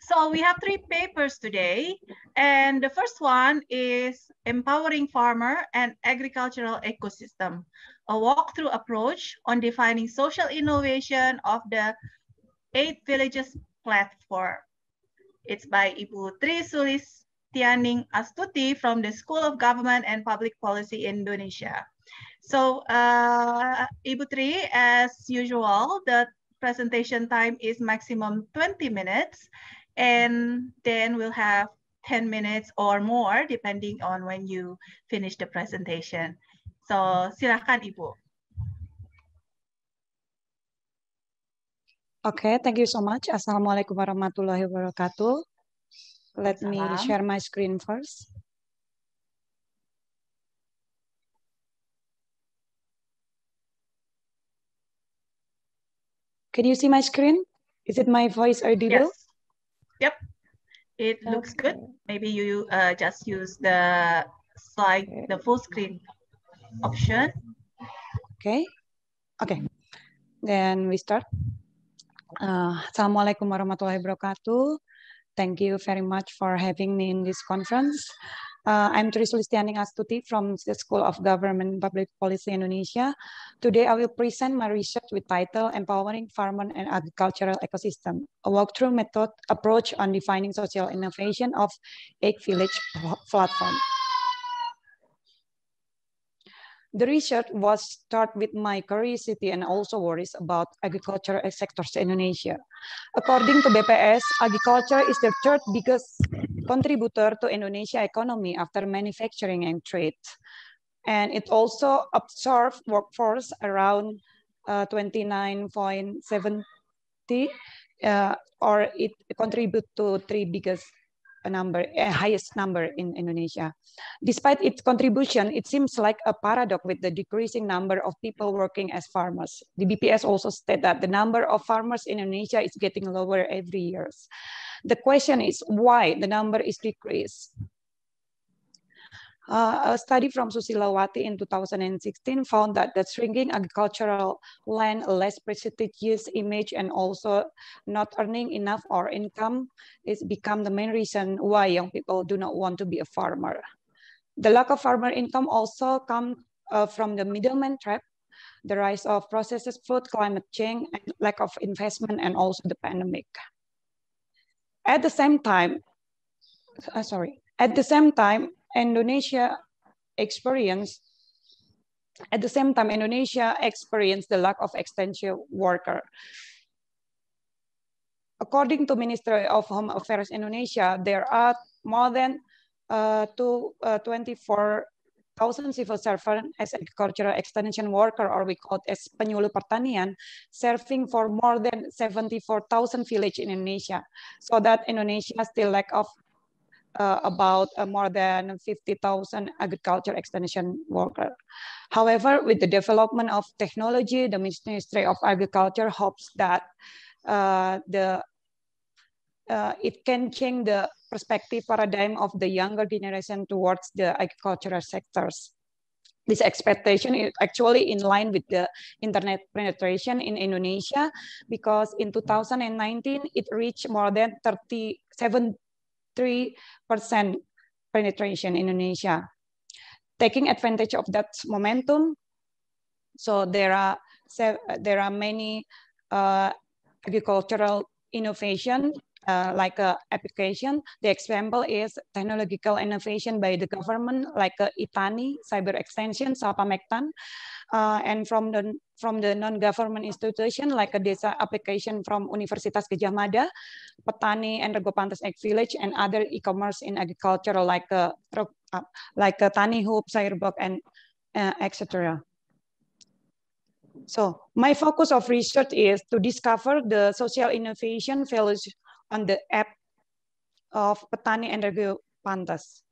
So we have three papers today. And the first one is Empowering Farmer and Agricultural Ecosystem, a walkthrough approach on defining social innovation of the Eight Villages platform. It's by Ibu Tri Sulistianing Astuti from the School of Government and Public Policy in Indonesia. So uh, Ibu Tri, as usual, the presentation time is maximum 20 minutes and then we'll have 10 minutes or more depending on when you finish the presentation. So silakan Ibu. Okay, thank you so much. Assalamualaikum warahmatullahi wabarakatuh. Let me share my screen first. Can you see my screen? Is it my voice audible? Yes. Yep, it okay. looks good. Maybe you uh, just use the slide, the full screen option. Okay, okay. Then we start. Uh, Assalamualaikum warahmatullahi wabarakatuh. Thank you very much for having me in this conference. Uh, I'm Tri Sulistianing Astuti from the School of Government and Public Policy Indonesia. Today, I will present my research with title Empowering Farmer and Agricultural Ecosystem, a walkthrough method approach on defining social innovation of Eight Village platform. The research was started with my curiosity and also worries about agricultural sectors in Indonesia. According to BPS, agriculture is the third biggest contributor to Indonesia economy after manufacturing and trade. And it also absorbs workforce around uh, 29.70 uh, or it contribute to three biggest number, a highest number in Indonesia. Despite its contribution, it seems like a paradox with the decreasing number of people working as farmers. The BPS also state that the number of farmers in Indonesia is getting lower every year. The question is why the number is decreased. Uh, a study from Susilawati in 2016 found that the shrinking agricultural land, less prestigious image, and also not earning enough or income is become the main reason why young people do not want to be a farmer. The lack of farmer income also comes uh, from the middleman trap, the rise of processed food, climate change, and lack of investment, and also the pandemic. At the same time, uh, sorry, at the same time, Indonesia experienced, at the same time, Indonesia experienced the lack of extension worker. According to Ministry of Home Affairs Indonesia, there are more than uh, to, uh, 24,000 civil servants as agricultural extension worker, or we call it as penyuluh pertanian, serving for more than 74,000 village in Indonesia. So that Indonesia still lack of uh, about uh, more than 50,000 agriculture extension workers. However, with the development of technology, the Ministry of Agriculture hopes that uh, the uh, it can change the perspective paradigm of the younger generation towards the agricultural sectors. This expectation is actually in line with the internet penetration in Indonesia because in 2019 it reached more than 37 3% penetration in Indonesia. Taking advantage of that momentum, so there are there are many uh, agricultural innovation uh, like uh, application. The example is technological innovation by the government, like uh, ITANI, cyber extension, Sapamektan, uh, and from the from the non-government institution like a desa application from Universitas Gadjah Mada, Petani and Rego Pantes Egg Village, and other e-commerce in agriculture like a, uh, uh, like a Tani Hoop, Sayurbok, and uh, etc. So my focus of research is to discover the social innovation values on the app of Petani and Rego Pantes.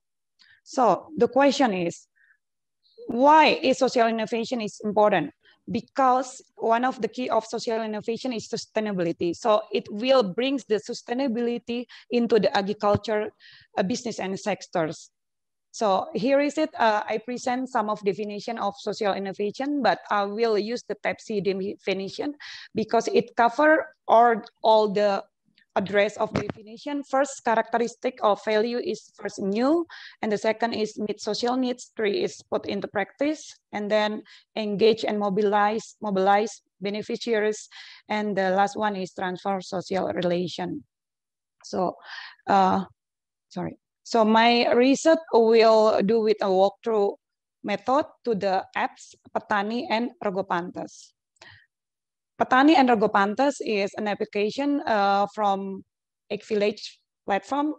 So the question is, why is social innovation is important? Because one of the key of social innovation is sustainability. So it will brings the sustainability into the agriculture uh, business and sectors. So here is it. Uh, I present some of definition of social innovation, but I will use the C definition because it cover all, all the address of definition. First characteristic of value is first new, and the second is meet social needs. Three is put into practice, and then engage and mobilize mobilize beneficiaries, and the last one is transfer social relation. So, uh, sorry. So my research will do with a walkthrough method to the apps Petani and Regopantes. Petani and Regopantes is an application uh, from Village platform.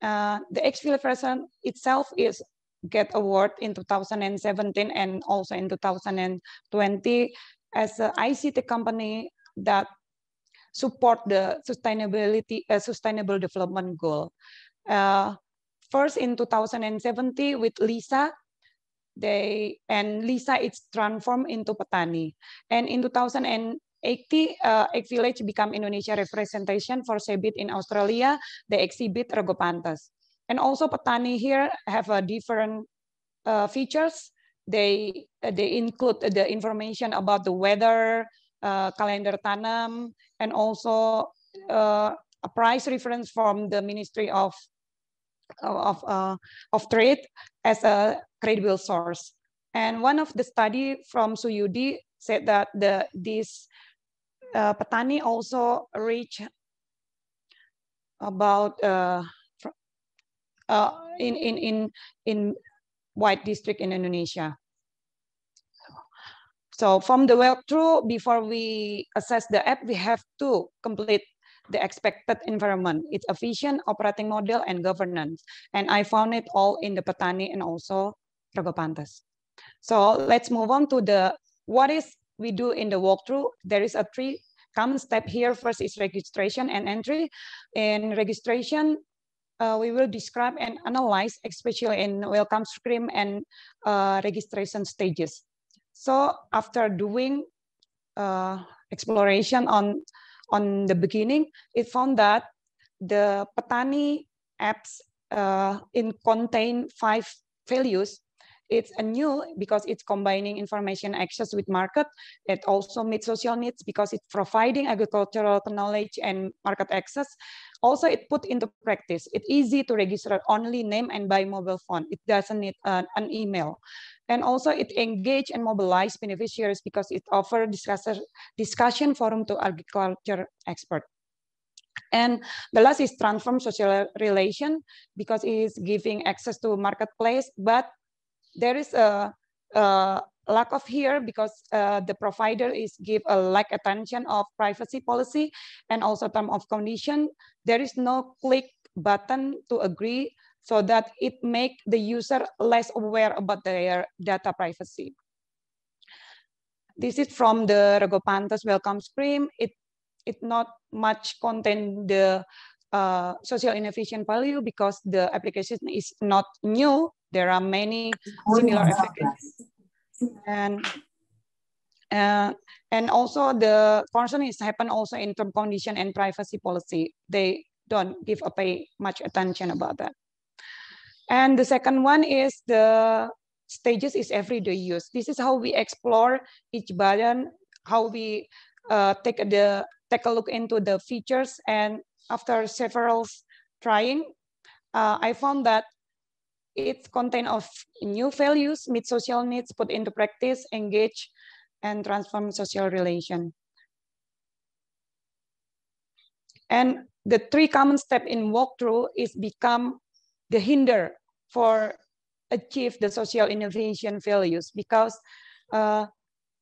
Uh, the Village version itself is get award in 2017 and also in 2020 as an ICT company that support the sustainability uh, sustainable development goal. Uh, first in 2017 with Lisa, they and Lisa it's transformed into Petani. And in 2000 80 uh, Village become Indonesia representation for CEBIT in Australia. They exhibit Regopantes. And also Petani here have a different uh, features. They uh, they include the information about the weather, uh, calendar tanam, and also uh, a price reference from the Ministry of of uh, of Trade as a credible source. And one of the study from Suyudi said that the this uh, Petani also reach about uh, uh, in in in in White District in Indonesia. So from the walkthrough, before we assess the app, we have to complete the expected environment, its efficient operating model and governance. And I found it all in the Petani and also Regopantes. So let's move on to the what is we do in the walkthrough. There is a three common step here. First is registration and entry. In registration, uh, we will describe and analyze, especially in welcome screen and uh, registration stages. So after doing uh, exploration on, on the beginning, it found that the Petani apps uh, in contain five values it's a new because it's combining information access with market. It also meets social needs because it's providing agricultural knowledge and market access. Also, it put into practice. It's easy to register only name and by mobile phone. It doesn't need an email. And also it engage and mobilize beneficiaries because it offer discussion, discussion forum to agriculture expert. And the last is transform social relation because it is giving access to marketplace, but there is a, a lack of here because uh, the provider is give a lack attention of privacy policy and also term of condition. There is no click button to agree so that it make the user less aware about their data privacy. This is from the Regopantes welcome screen. It it not much contain the uh, social innovation value because the application is not new there are many similar applications. And uh, and also the concern is happen also in term condition and privacy policy. They don't give a pay much attention about that. And the second one is the stages is everyday use. This is how we explore each button, how we uh, take the take a look into the features. And after several trying, uh, I found that it's content of new values, meet social needs, put into practice, engage, and transform social relation. And the three common step in walkthrough is become the hinder for achieve the social innovation values because uh,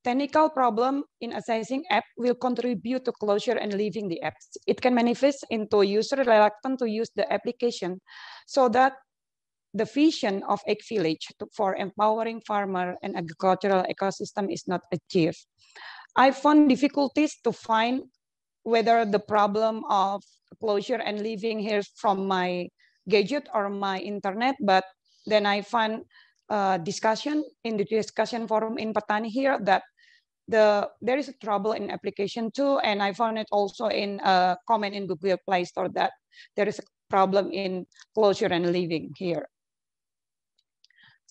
technical problem in assessing app will contribute to closure and leaving the apps. It can manifest into user reluctant to use the application so that the vision of Eight Village for empowering farmer and agricultural ecosystem is not achieved. I found difficulties to find whether the problem of closure and living here from my gadget or my internet, but then I found a discussion in the discussion forum in Petani here that the there is a trouble in application too, and I found it also in a comment in Google Play Store that there is a problem in closure and living here.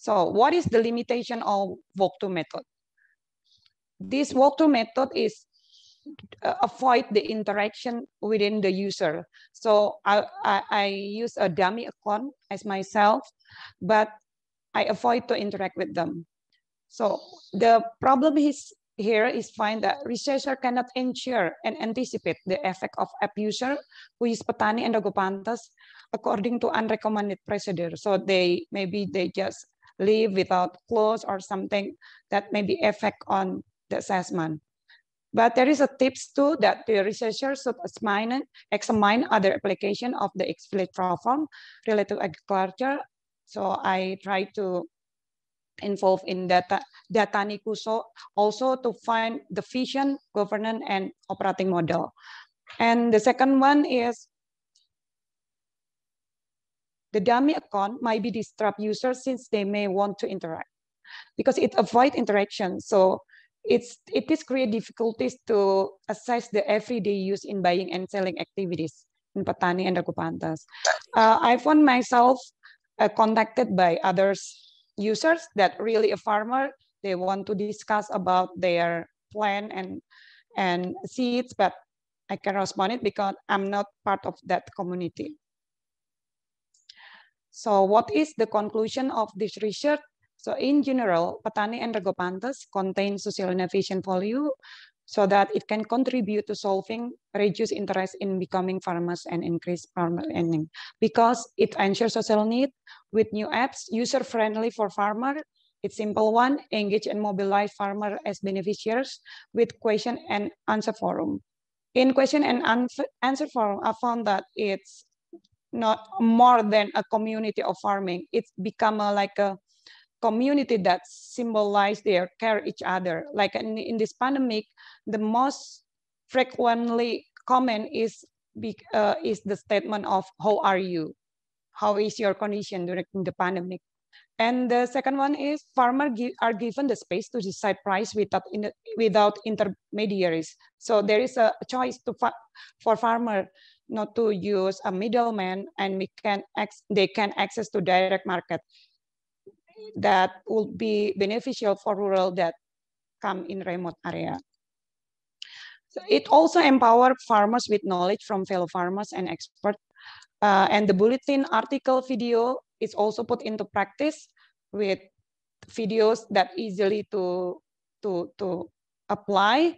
So what is the limitation of walkthrough method? This walkthrough method is uh, avoid the interaction within the user. So I, I, I use a dummy account as myself, but I avoid to interact with them. So the problem is here is find that researcher cannot ensure and anticipate the effect of app user who is petani and pantas according to unrecommended procedure. So they maybe they just leave without clothes or something that may be effect on the assessment. But there is a tips too that the researchers should examine, examine other application of the explicit platform related to agriculture. So I try to involve in data data Nikuso also to find the vision, governance, and operating model. And the second one is the dummy account might be disrupt users since they may want to interact because it avoid interaction. So it's it is create difficulties to assess the everyday use in buying and selling activities in Petani and Regopantes. Uh, I found myself uh, contacted by others users that really a farmer they want to discuss about their plan and and seeds, but I can respond it because I'm not part of that community. So what is the conclusion of this research? So in general, Petani and Regopantes contain social innovation value so that it can contribute to solving reduce interest in becoming farmers and increase farmer earning because it ensures social need with new apps, user-friendly for farmer, it's simple one, engage and mobilize farmer as beneficiaries with question and answer forum. In question and answer forum, I found that it's not more than a community of farming. It's become a, like a community that symbolize their care each other. Like in, in this pandemic, the most frequently common is uh, is the statement of how are you, how is your condition during the pandemic. And the second one is farmers are given the space to decide price without in, without intermediaries. So there is a choice to for farmer not to use a middleman, and we can they can access to direct market that will be beneficial for rural that come in remote area. So it also empower farmers with knowledge from fellow farmers and experts. Uh, and the bulletin article video is also put into practice with videos that easily to to to apply.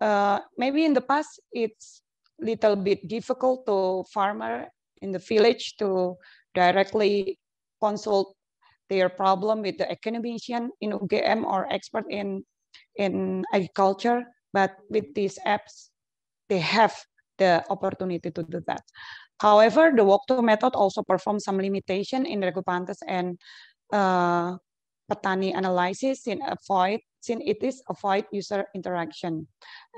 Uh, maybe in the past it's little bit difficult to farmer in the village to directly consult their problem with the academician in UGM or expert in, in agriculture. But with these apps, they have the opportunity to do that. However, the walk-to method also performs some limitation in Regopantes and uh, Petani analysis in avoid since it is avoid user interaction,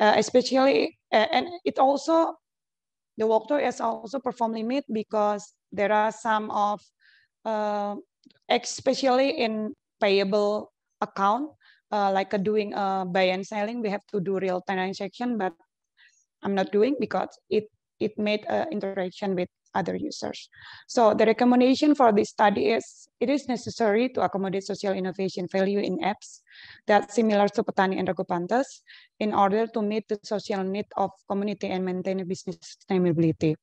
uh, especially uh, and it also the walkthrough is also perform limit because there are some of uh, especially in payable account, uh, like doing a buy and selling, we have to do real time transaction, but I'm not doing because it it made interaction with other users. So the recommendation for this study is it is necessary to accommodate social innovation value in apps that similar to Petani and Regopantes in order to meet the social need of community and maintain business sustainability.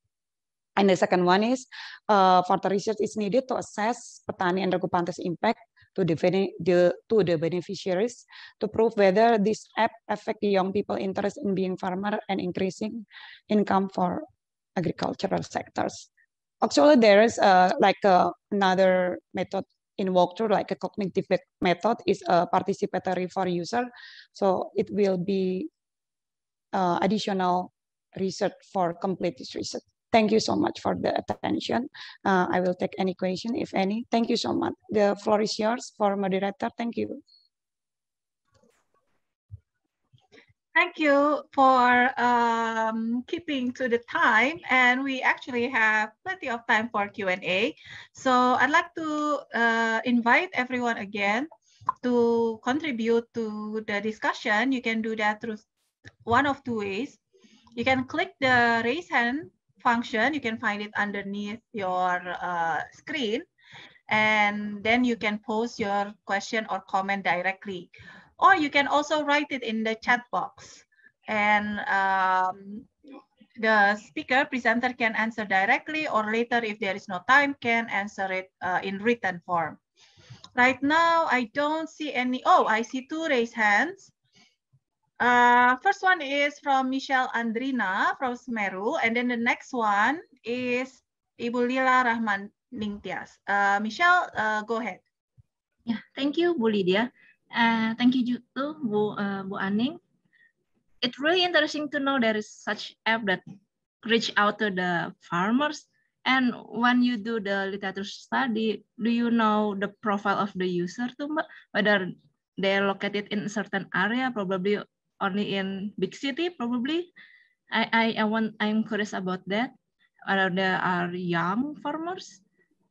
And the second one is uh, further research is needed to assess petani and Regopantes impact to the, the, to the beneficiaries to prove whether this app affect young people interest in being farmer and increasing income for agricultural sectors. Actually, there is uh, like a, another method in walkthrough, like a cognitive method is a participatory for user. So it will be uh, additional research for complete this research. Thank you so much for the attention. Uh, I will take any question, if any. Thank you so much. The floor is yours for moderator. Thank you. Thank you for um, keeping to the time. And we actually have plenty of time for Q&A. So I'd like to uh, invite everyone again to contribute to the discussion. You can do that through one of two ways. You can click the raise hand function. You can find it underneath your uh, screen. And then you can post your question or comment directly. Or you can also write it in the chat box. And um, the speaker presenter can answer directly or later if there is no time can answer it uh, in written form. Right now, I don't see any, oh, I see two raised hands. Uh, first one is from Michelle Andrina from SMERU, and then the next one is Ibu Lila Rahman Ningtyas. Uh, Michelle, uh, go ahead. Yeah, thank you, Bu Lydia. Uh, thank you too, Bu, uh, Bu Aning. It's really interesting to know there is such app that reach out to the farmers. And when you do the literature study, do you know the profile of the user too, Mbak? Whether they're located in a certain area, probably only in big city, probably. I, I, I want, I'm curious about that. Whether they are young farmers.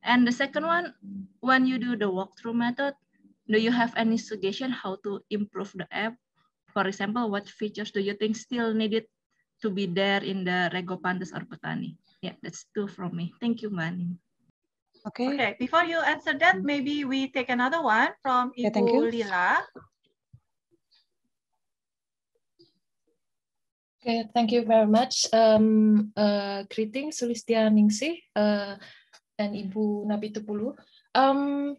And the second one, when you do the walkthrough method, do you have any suggestion how to improve the app for example, what features do you think still needed to be there in the Rego Pantes or Petani? Yeah, that's two from me. Thank you, Mani. Okay. Okay, before you answer that, maybe we take another one from Ibu yeah, thank you. Lyla. Okay, thank you very much. Um, uh, greetings, Sulistia Ningsih uh, and Ibu Napitupulu. Um,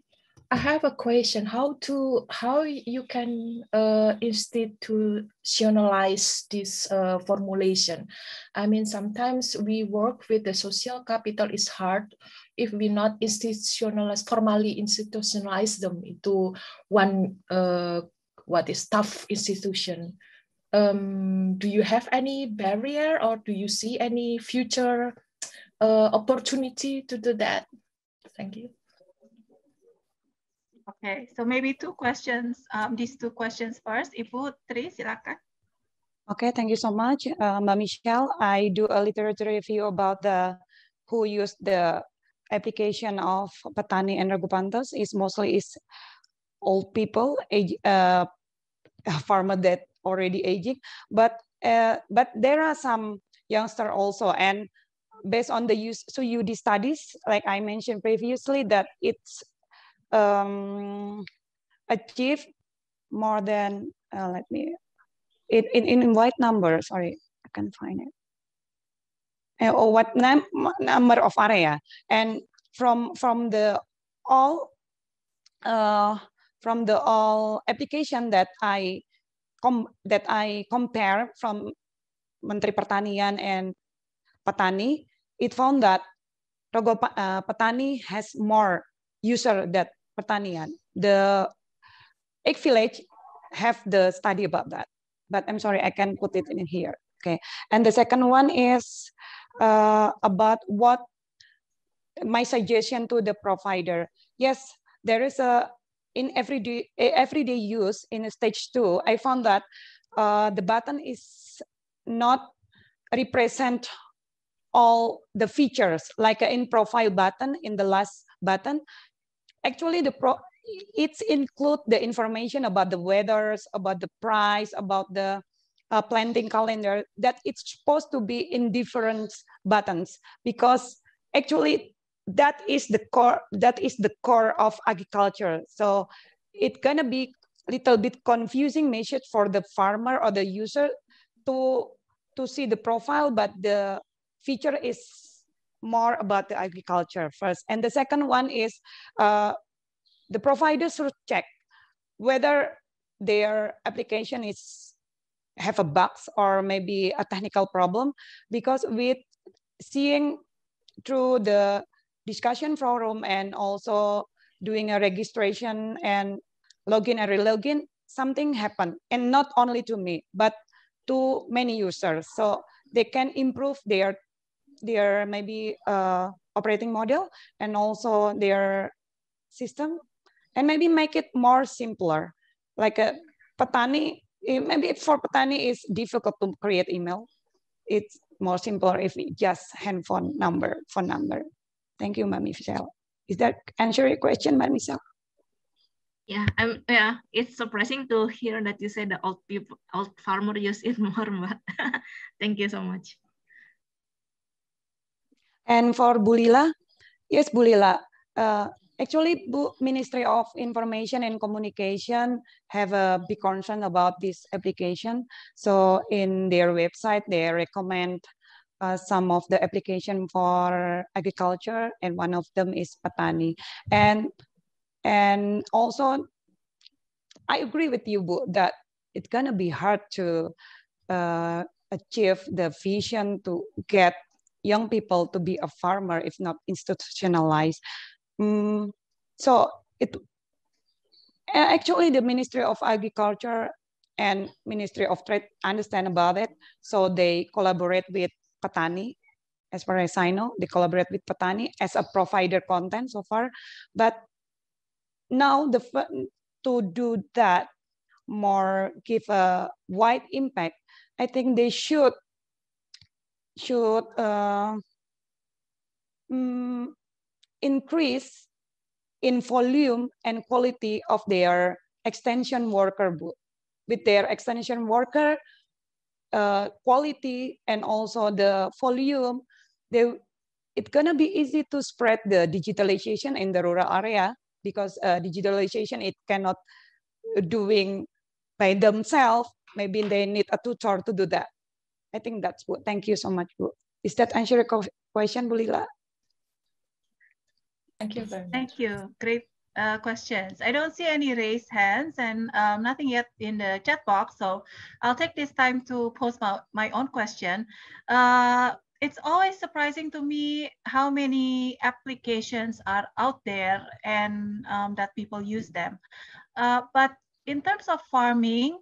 I have a question. How to how you can uh, institutionalize this uh, formulation? I mean, sometimes we work with the social capital is hard if we not institutionalize formally institutionalize them into one uh, what is tough institution. Um, do you have any barrier or do you see any future uh, opportunity to do that? Thank you. Okay, so maybe two questions, um, these two questions first. Ibu Tri, silakan. Okay, thank you so much, uh, Mbak Michelle. I do a literature review about the who used the application of Petani and Regopantes is mostly is old people, age, uh, farmer that already aging, but uh, but there are some youngster also, and based on the use so UD studies, like I mentioned previously, that it's um, achieve more than uh, let me in, in in white number sorry i can't find it. Uh, or what num number of area. And from from the all uh, from the all application that i com that i compare from menteri pertanian and petani it found that Rogo uh, Petani has more user that pertanian. The Eight Village have the study about that, but I'm sorry, I can put it in here. Okay, and the second one is uh, about what my suggestion to the provider. Yes, there is a in everyday everyday use in stage two. I found that uh, the button is not represent all the features like in profile button in the last button actually the pro it's include the information about the weathers, about the price, about the uh, planting calendar that it's supposed to be in different buttons because actually that is the core that is the core of agriculture. So it's gonna be a little bit confusing message for the farmer or the user to to see the profile, but the feature is more about the agriculture first. And the second one is uh, the providers should check whether their application is have a bugs or maybe a technical problem because with seeing through the discussion forum and also doing a registration and login and relogin, something happened. And not only to me, but to many users. So they can improve their their maybe uh, operating model and also their system and maybe make it more simpler. Like a Petani, eh, maybe for Petani is difficult to create email. It's more simpler if it just handphone number, phone number. Thank you, Mami Michelle. Is that answer your question, Mami Michelle? Yeah, I'm, yeah, it's surprising to hear that you said the old people, old farmer use it more, but thank you so much. And for Bu Lyla, yes, Bu Lyla, uh, actually, Ministry of Information and Communication have a big concern about this application. So in their website, they recommend uh, some of the application for agriculture, and one of them is Petani. And and also, I agree with you, Bu, that it's gonna be hard to uh, achieve the vision to get young people to be a farmer if not institutionalized. Mm, so it actually the Ministry of Agriculture and Ministry of Trade understand about it. So they collaborate with Petani, as far as I know, they collaborate with Petani as a provider content so far. But now the to do that more give a wide impact, I think they should should uh, um, increase in volume and quality of their extension worker booth. With their extension worker uh, quality and also the volume, they, it's gonna be easy to spread the digitalization in the rural area because uh, digitalization it cannot doing by themselves. Maybe they need a tutor to do that. I think that's good. Thank you so much, Bu. Is that answer your question, Bu Lyla? Thank you very much. Thank you. Great uh, questions. I don't see any raised hands and um, nothing yet in the chat box. So I'll take this time to post my, my own question. Uh, it's always surprising to me how many applications are out there and um, that people use them. Uh, but in terms of farming,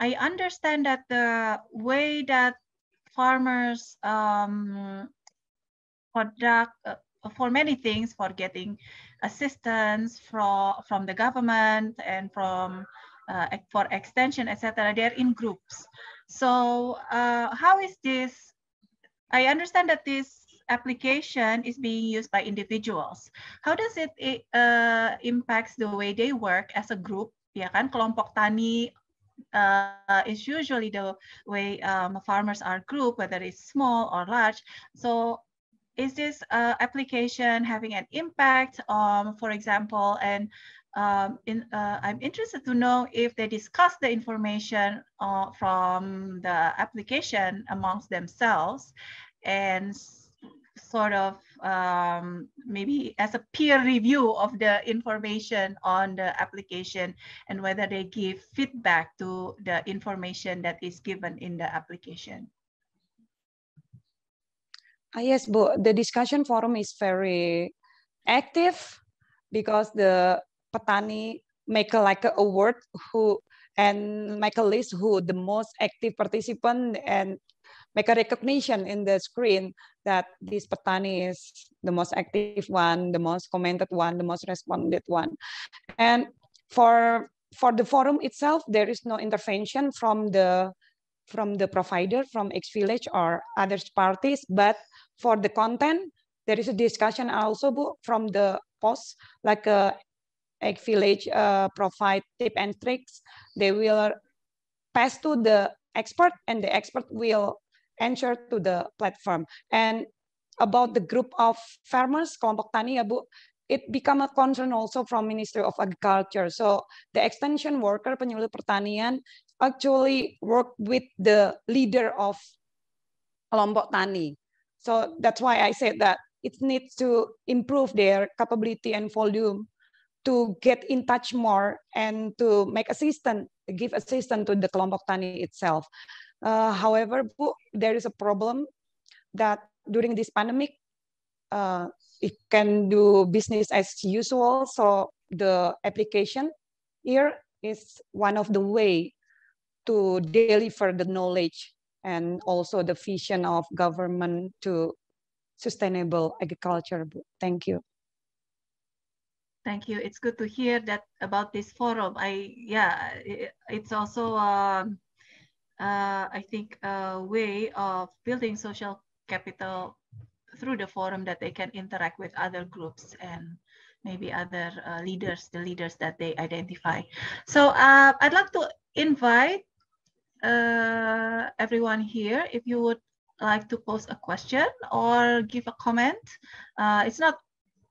I understand that the way that farmers um, uh, for many things, for getting assistance from, from the government and from uh, for extension, etc. They're in groups. So uh, how is this? I understand that this application is being used by individuals. How does it, it uh, impacts the way they work as a group? Ya kan, kelompok tani uh, is usually the way um, farmers are grouped, whether it's small or large. So is this uh, application having an impact, um, for example, and um, in, uh, I'm interested to know if they discuss the information uh, from the application amongst themselves and sort of um, maybe as a peer review of the information on the application and whether they give feedback to the information that is given in the application. Uh, yes, but the discussion forum is very active because the petani make a, like a award who and make a list who the most active participant and make a recognition in the screen that this petani is the most active one, the most commented one, the most responded one. And for for the forum itself, there is no intervention from the from the provider, from Eight Village or other parties, but for the content, there is a discussion also from the post, like a Eight Village uh, provide tip and tricks. They will pass to the expert and the expert will answer to the platform. And about the group of farmers, kelompok tani ya Bu, it become a concern also from Ministry of Agriculture. So the extension worker, penyuluh pertanian, actually work with the leader of kelompok tani. So that's why I said that it needs to improve their capability and volume to get in touch more and to make assistance, give assistance to the kelompok tani itself. Uh, however, there is a problem that during this pandemic, uh, it can do business as usual. So the application here is one of the way to deliver the knowledge and also the vision of government to sustainable agriculture. Thank you. Thank you. It's good to hear that about this forum. I yeah, it's also um, uh, I think, a way of building social capital through the forum that they can interact with other groups and maybe other uh, leaders, the leaders that they identify. So uh, I'd like to invite uh, everyone here, if you would like to post a question or give a comment. Uh, it's not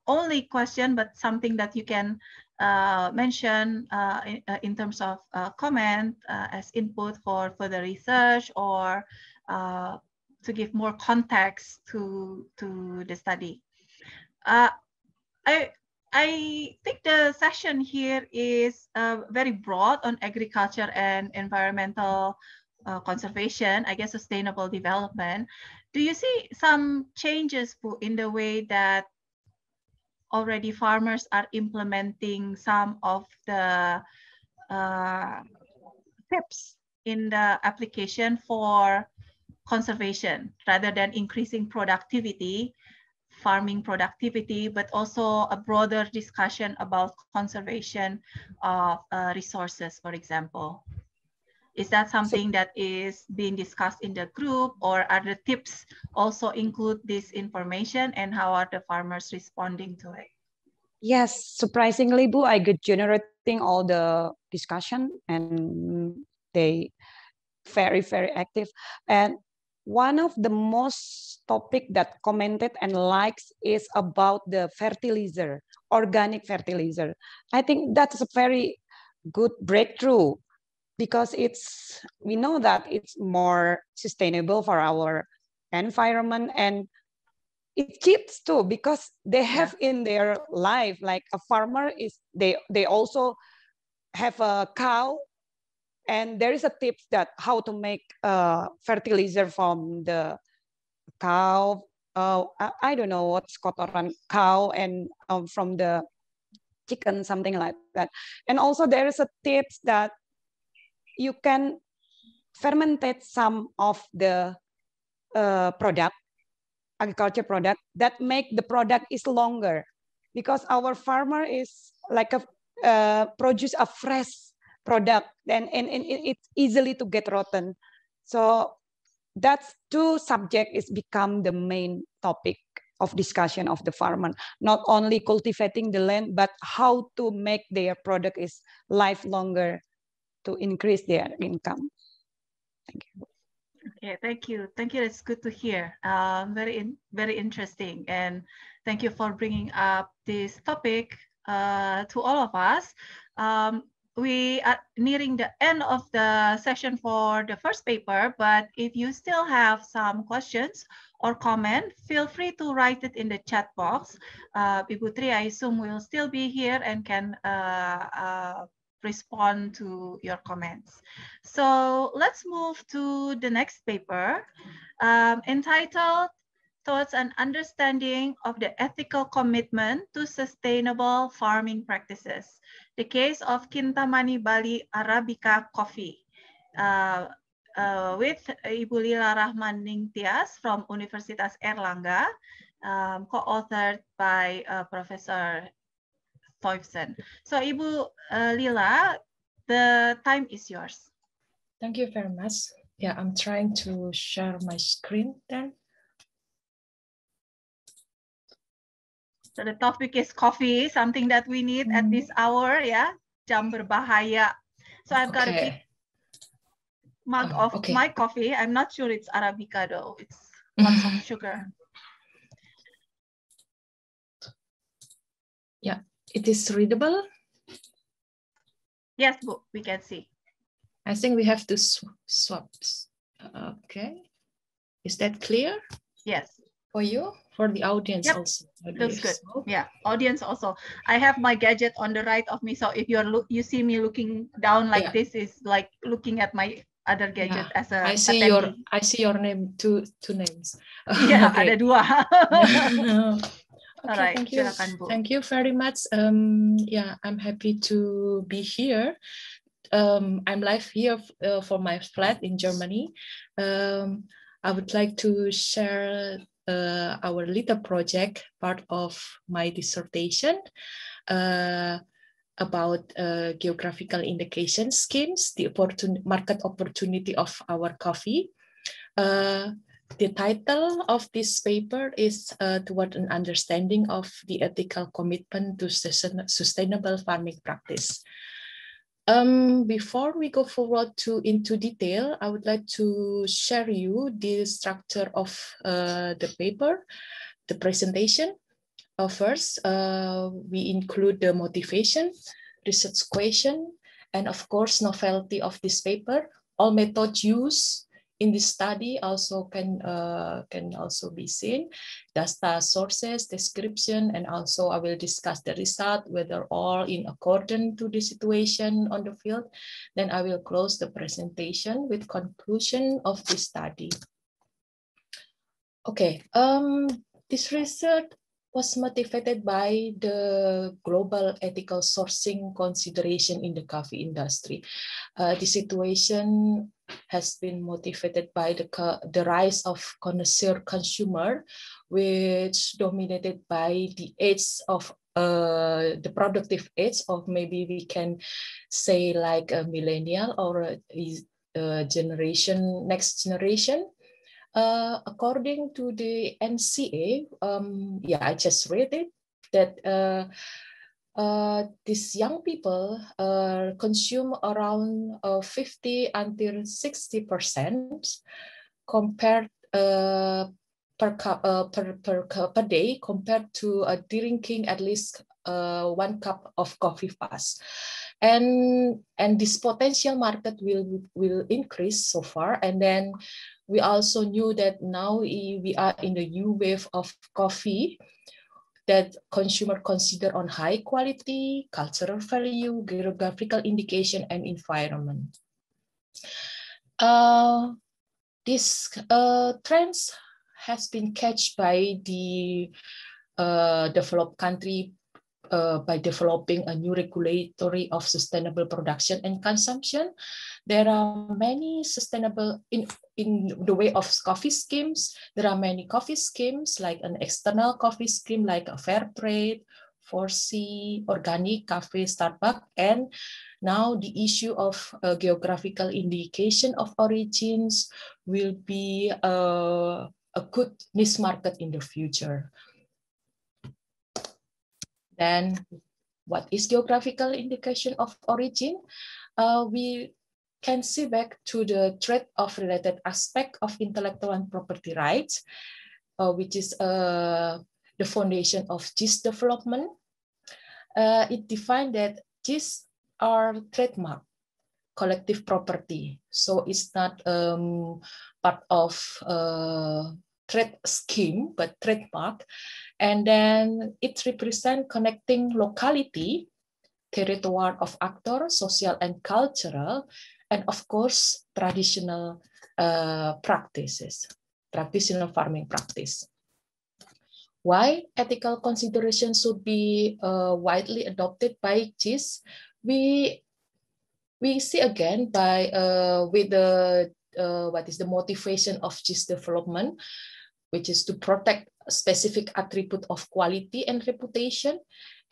only question, but something that you can uh, mention uh, in, uh, in, terms of uh, comment uh, as input for further research or uh, to give more context to, to the study. I, I think the session here is very broad on agriculture and environmental conservation, I guess sustainable development. Do you see some changes in the way that already farmers are implementing some of the uh, tips in the application for conservation rather than increasing productivity, farming productivity, but also a broader discussion about conservation of uh, resources, for example. Is that something that is being discussed in the group or are the tips also include this information and how are the farmers responding to it? Yes, surprisingly, Bu, I get generating all the discussion and they very, very active. And one of the most topic that commented and likes is about the fertilizer, organic fertilizer. I think that's a very good breakthrough because it's we know that it's more sustainable for our environment and it keeps too because they have yeah. in their life like a farmer is they they also have a cow and there is a tip that how to make uh, fertilizer from the cow uh, I, I don't know what's kotoran cow and um, from the chicken something like that and also there is a tips that you can fermentate some of the uh, product, agriculture product that make the product is longer. Because our farmer is like a uh, produce a fresh product and, and, and it's easily to get rotten. So that's two subject is become the main topic of discussion of the farmer. Not only cultivating the land but how to make their product is life longer to increase their income. Thank you. Okay, thank you. Thank you. It's good to hear. Um, very, in, very interesting. And thank you for bringing up this topic uh, to all of us. Um, we are nearing the end of the session for the first paper, but if you still have some questions or comment, feel free to write it in the chat box. Uh, Bibutri, I assume will still be here and can uh, uh, respond to your comments. So let's move to the next paper um, entitled Towards an Understanding of the Ethical Commitment to Sustainable Farming Practices, the case of Kintamani Bali Arabica coffee. Uh, uh, with Ibu Lyla Rachmaningtyas from Universitas Airlangga, um, co-authored by uh, Professor so Ibu uh, Lila, the time is yours. Thank you very much. Yeah, I'm trying to share my screen then. So the topic is coffee, something that we need mm. at this mm-hmm. hour, yeah? Jam berbahaya. So I've got okay. a big mug oh, of okay. my coffee. I'm not sure it's Arabica though. It's lots of sugar. Yeah it is readable? Yes, we can see. I think we have to sw swap. Okay. Is that clear? Yes. For you? For the audience yep. also. That's good. So. Yeah, audience also. I have my gadget on the right of me. So if you're look, you see me looking down like yeah. this is like looking at my other gadget yeah. as a I see attendee. your I see your name two two names. Yeah, okay. ada dua. Okay, right, thank you. Thank you very much. Um, yeah, I'm happy to be here. Um, I'm live here uh, for my flat in Germany. Um, I would like to share uh, our little project, part of my dissertation, uh, about uh, geographical indication schemes, the opportun market opportunity of our coffee. Uh, the title of this paper is uh, Toward an Understanding of the Ethical Commitment to Sustainable Farming Practice. Um, before we go forward to into detail, I would like to share you the structure of uh, the paper, the presentation. uh, first, uh, we include the motivation, research question, and of course, novelty of this paper. All methods used in this study also can uh, can also be seen. Data sources description and also i will discuss the result whether all in accordance to the situation on the field. Then i will close the presentation with conclusion of this study. Okay um this research was motivated by the global ethical sourcing consideration in the coffee industry. Uh, the situation has been motivated by the, the rise of connoisseur consumer, which dominated by the age of uh, the productive age of maybe we can say like a millennial or a, a generation, next generation. Uh, according to the NCA, um, yeah, I just read it, that uh, uh, these young people uh, consume around uh, 50 until 60 percent compared per, uh, per, per, per day compared to drinking at least one cup of coffee fast. And and this potential market will will increase so far. And then we also knew that now we are in the new wave of coffee that consumer consider on high quality, cultural value, geographical indication, and environment. Uh, this uh, trends has been catched by the uh, developed country uh, by developing a new regulatory of sustainable production and consumption. There are many sustainable, in, in the way of coffee schemes, there are many coffee schemes like an external coffee scheme like a fair trade, 4C, organic cafe, Starbucks, and now the issue of uh, geographical indication of origins will be uh, a good niche market in the future. Then what is geographical indication of origin? Uh, we can see back to the threat of related aspect of intellectual and property rights, uh, which is uh, the foundation of GIS development. Uh, it defined that GIS are trademark, collective property. So it's not um, part of uh, trade scheme, but trademark. And then it represents connecting locality, territory of actor, social and cultural, and of course, traditional uh, practices, traditional farming practice. Why ethical considerations should be uh, widely adopted by GIS? We we see again by uh, with the uh, what is the motivation of GIS development, which is to protect a specific attribute of quality and reputation,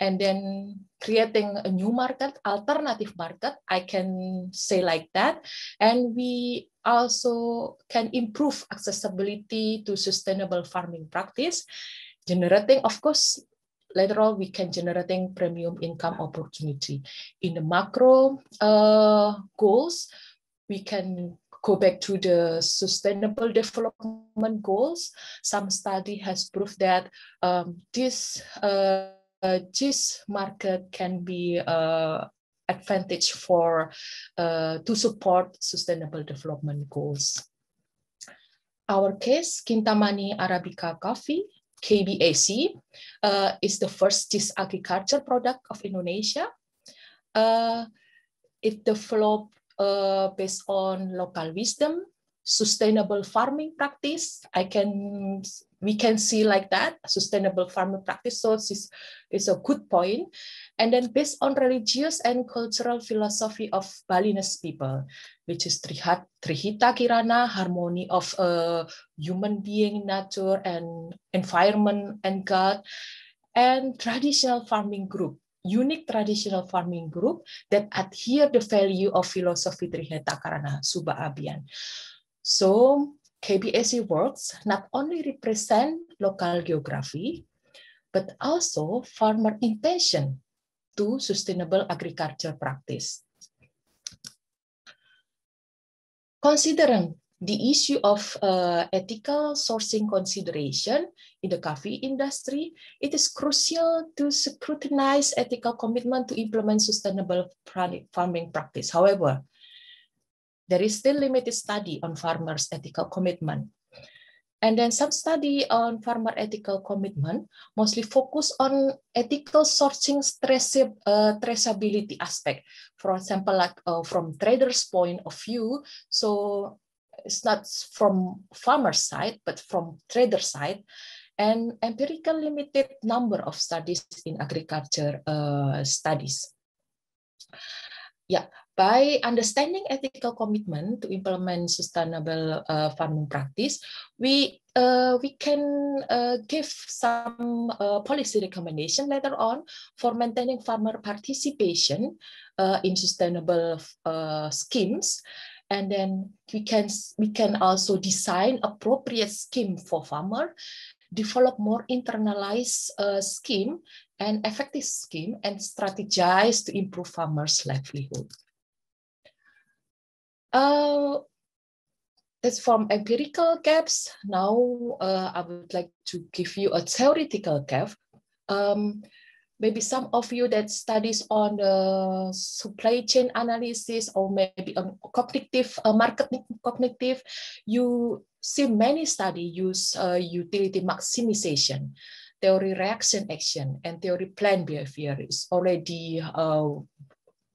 and then creating a new market, alternative market, I can say like that. And we also can improve accessibility to sustainable farming practice, generating, of course, later on we can generating premium income opportunity. In the macro uh, goals, we can go back to the sustainable development goals. Some study has proved that um, this uh, uh, this market can be uh, advantage for uh, to support sustainable development goals. Our case, Kintamani Arabica coffee, KBAC, uh, is the first cheese agriculture product of Indonesia. Uh, it developed uh, based on local wisdom, sustainable farming practice. I can we can see like that sustainable farming practice. So it's, it's a good point. And then based on religious and cultural philosophy of Balinese people, which is Trihat, Trihita Karana, harmony of a human being, nature, and environment and God, and traditional farming group unique traditional farming group that adhere the value of philosophy Triheta Karana Subha Abhiyan. So KBAC works not only represent local geography, but also farmer intention to sustainable agriculture practice. Considering the issue of uh, ethical sourcing consideration in the coffee industry, it is crucial to scrutinize ethical commitment to implement sustainable farming practice. However, there is still limited study on farmers' ethical commitment. And then some study on farmer ethical commitment mostly focus on ethical sourcing uh, traceability aspect. For example, like uh, from traders' point of view, so it's not from farmer side, but from trader side, and empirical limited number of studies in agriculture uh, studies. Yeah, by understanding ethical commitment to implement sustainable uh, farming practice, we uh, we can uh, give some uh, policy recommendation later on for maintaining farmer participation uh, in sustainable uh, schemes and then we can we can also design appropriate scheme for farmer develop more internalized uh, scheme and effective scheme and strategize to improve farmers livelihood. Uh, that's from empirical gaps. Now uh, i would like to give you a theoretical gap. Um, maybe some of you that studies on the supply chain analysis or maybe on cognitive uh, marketing cognitive, you see many study use uh, utility maximization, theory reaction action, and theory plan behavior is already uh,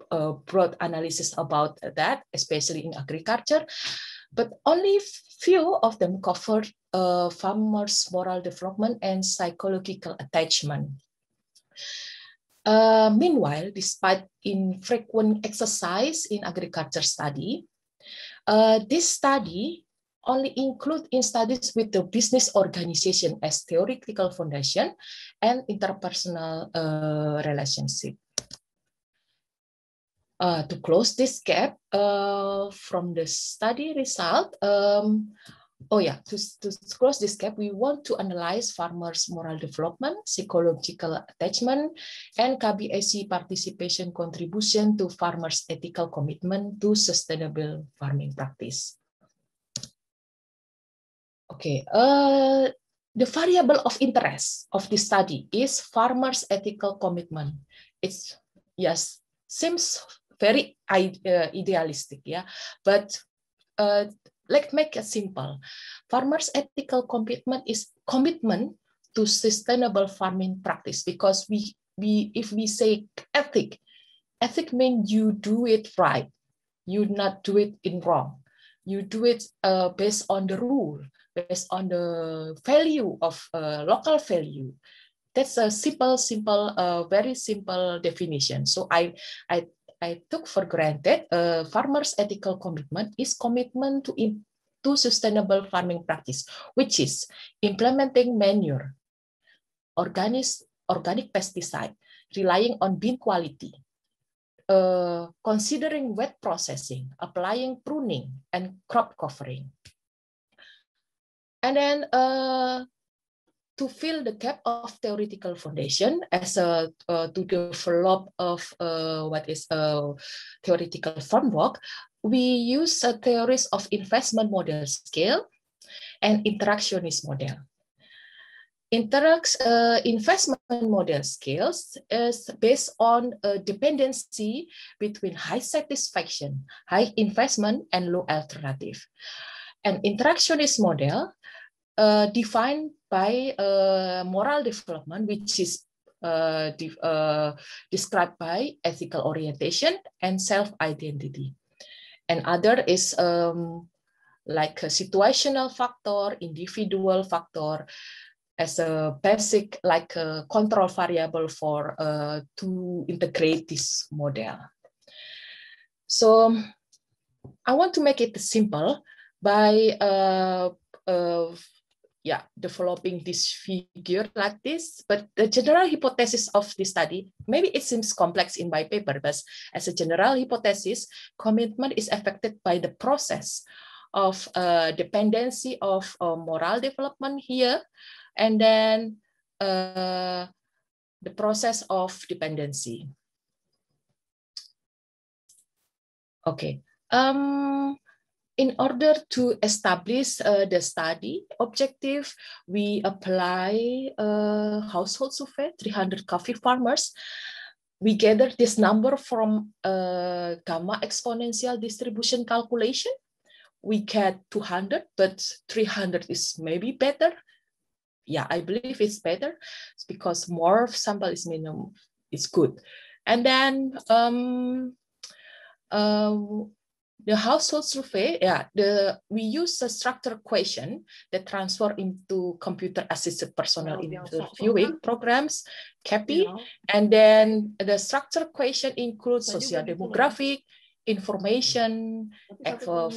a broad analysis about that, especially in agriculture. But only few of them cover uh, farmers' moral development and psychological attachment. Uh, meanwhile, despite infrequent exercise in agriculture study, uh, this study only include in studies with the business organization as theoretical foundation and interpersonal uh, relationship. Uh, to close this gap uh, from the study result, um, oh yeah, to, to close this gap, we want to analyze farmers' moral development, psychological attachment, and KBAC participation contribution to farmers' ethical commitment to sustainable farming practice. Okay, uh, the variable of interest of this study is farmers' ethical commitment. It's, yes, seems very uh, idealistic, yeah, but uh, let's make it simple. Farmers' ethical commitment is commitment to sustainable farming practice because we, we if we say ethic, ethic means you do it right. You not do it in wrong. You do it uh, based on the rule, based on the value of uh, local value. That's a simple, simple, uh, very simple definition. So I, I I took for granted uh, farmers' ethical commitment is commitment to, to sustainable farming practice, which is implementing manure, organic, organic pesticide, relying on bean quality, uh, considering wet processing, applying pruning, and crop covering. And then uh, to fill the gap of theoretical foundation as a uh, to develop of uh, what is a theoretical framework, we use a theories of investment model scale and interactionist model. Interact, uh, investment model scales is based on a dependency between high satisfaction, high investment, and low alternative. An interactionist model uh, defined by moral development, which is uh, de uh, described by ethical orientation and self-identity. And other is um, like a situational factor, individual factor, as a basic like a control variable for uh, to integrate this model. So I want to make it simple by uh, uh, yeah, developing this figure like this. But the general hypothesis of this study, maybe it seems complex in my paper, but as a general hypothesis, commitment is affected by the process of uh, dependency of uh, moral development here, and then uh, the process of dependency. Okay. Um, in order to establish uh, the study objective, we apply a household survey, 300 coffee farmers. We gather this number from a gamma exponential distribution calculation. We get 200, but 300 is maybe better. Yeah, I believe it's better because more sample is minimum, it's good. And then um, uh, the household survey, yeah, the we use a structured question that transfer into computer-assisted personal interviewing programs, CAPI, and then the structured question includes social demographic, information,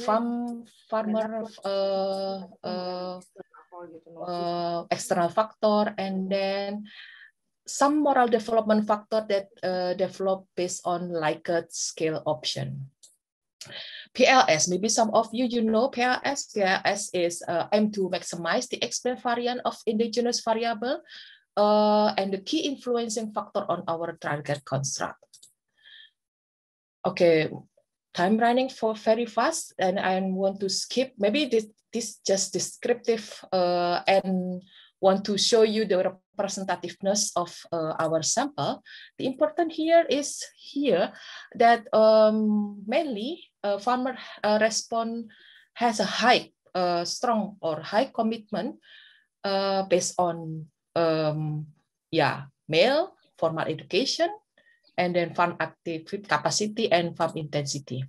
farm, farmer, uh, uh, uh, external factor, and then some moral development factor that uh, develop based on Likert scale option. PLS, maybe some of you, you know PLS. PLS is uh, aim to maximize the explained variant of indigenous variable uh, and the key influencing factor on our target construct. Okay, time running for very fast and I want to skip, maybe this, this just descriptive uh, and want to show you the representativeness of uh, our sample. The important here is here that um, mainly uh, farmer uh, respond has a high, uh, strong or high commitment uh, based on um, yeah male formal education and then farm active capacity and farm intensity.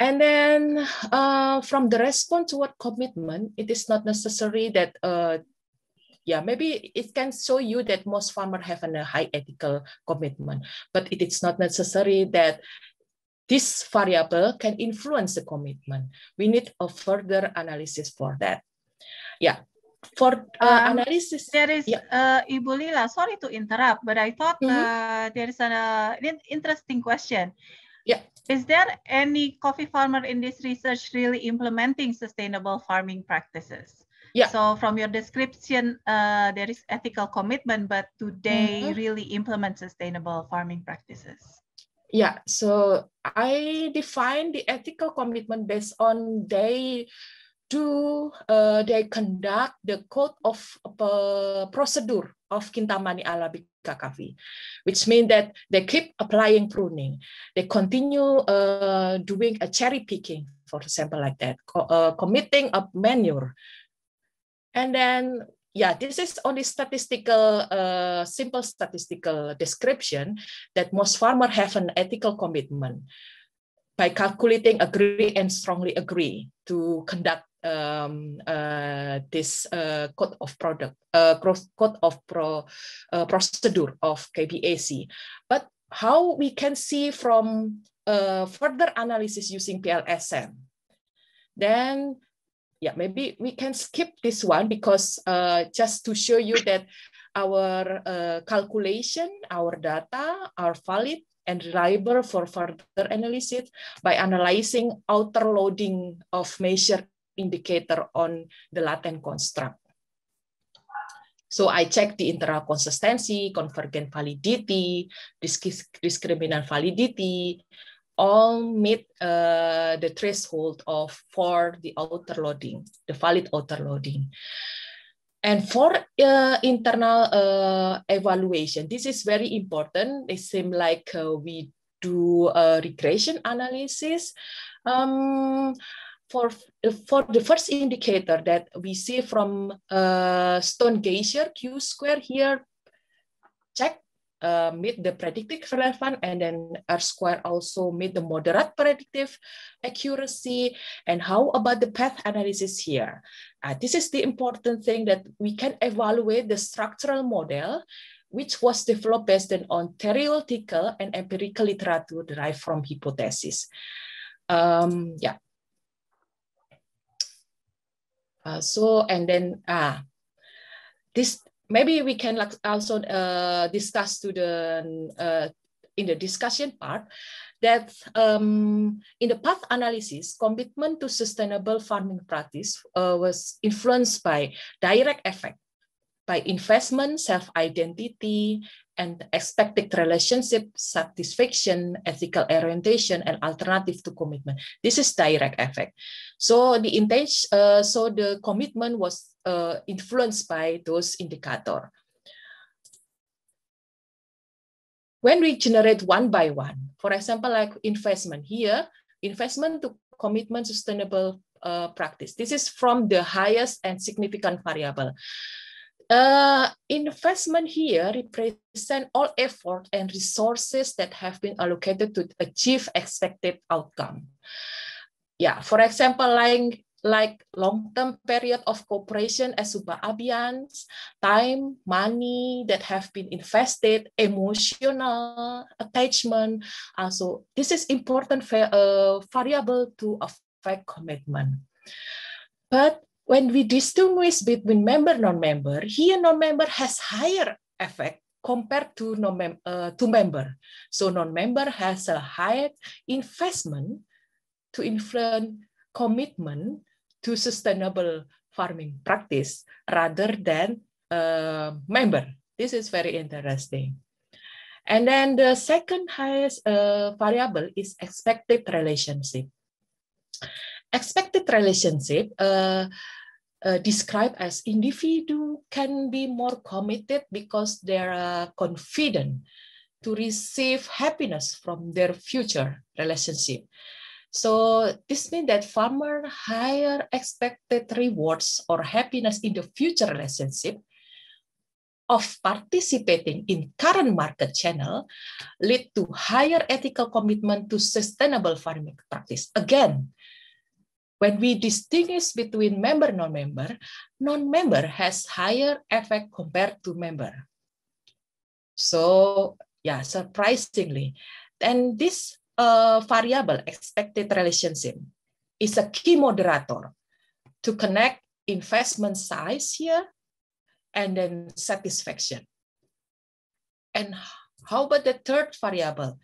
And then uh, from the response toward commitment, it is not necessary that uh, yeah, maybe it can show you that most farmers have a high ethical commitment, but it is not necessary that this variable can influence the commitment. We need a further analysis for that. Yeah, for uh, um, analysis. There is, yeah. uh, Ibu Lyla, sorry to interrupt, but I thought mm -hmm. uh, there is an uh, interesting question. Yeah. Is there any coffee farmer in this research really implementing sustainable farming practices? Yeah. So from your description, uh, there is ethical commitment, but do they mm -hmm. really implement sustainable farming practices? Yeah, so I define the ethical commitment based on they do uh, they conduct the code of uh, procedure of Kintamani Arabica which means that they keep applying pruning. They continue uh, doing a cherry picking, for example, like that, co uh, committing a manure. And then yeah, this is only statistical, uh, simple statistical description that most farmers have an ethical commitment by calculating agree and strongly agree to conduct um, uh, this uh, code of product, uh, code of pro, uh, procedure of KBAC. But how we can see from uh, further analysis using PLSM, then yeah, maybe we can skip this one because uh, just to show you that our calculation, our data are valid and reliable for further analysis by analyzing outer loading of measure indicator on the latent construct. So I check the internal consistency, convergent validity, discriminant validity, all meet uh, the threshold of for the outer loading, the valid outer loading. And for uh, internal uh, evaluation, this is very important. It seems like uh, we do a regression analysis. Um, for, for the first indicator that we see from uh, Stone-Geisser Q square here, check uh, meet the predictive relevant and then R square also meet the moderate predictive accuracy. And how about the path analysis here? Uh, this is the important thing that we can evaluate the structural model which was developed based on theoretical and empirical literature derived from hypothesis. Um, yeah. Uh, so, and then uh, this maybe we can also uh, discuss to the uh, in the discussion part that um, in the path analysis, commitment to sustainable farming practice uh, was influenced by direct effect by investment, self-identity, and expected relationship satisfaction, ethical orientation, and alternative to commitment. This is direct effect. So the intention, uh, so the commitment was uh, influenced by those indicator. When we generate one by one, for example, like investment here, investment to commitment sustainable uh, practice. This is from the highest and significant variable. Uh, investment here represent all effort and resources that have been allocated to achieve expected outcome. Yeah, for example, like, like long-term period of cooperation as Subak Abian's, time, money that have been invested, emotional attachment. Also, this is important uh, variable to affect commitment. But when we distinguish between member non-member, here non-member has higher effect compared to non uh, to member. So non-member has a higher investment to influence commitment to sustainable farming practice rather than uh, member. This is very interesting. And then the second highest uh, variable is expected relationship expected relationship uh, uh, described as individual can be more committed because they're confident to receive happiness from their future relationship. So this means that farmer higher expected rewards or happiness in the future relationship of participating in current market channel lead to higher ethical commitment to sustainable farming practice. Again, when we distinguish between member non-member, non-member has higher effect compared to member. So yeah, surprisingly, and this uh, variable expected relationship is a key moderator to connect investment size here and then satisfaction. And how about the third variable?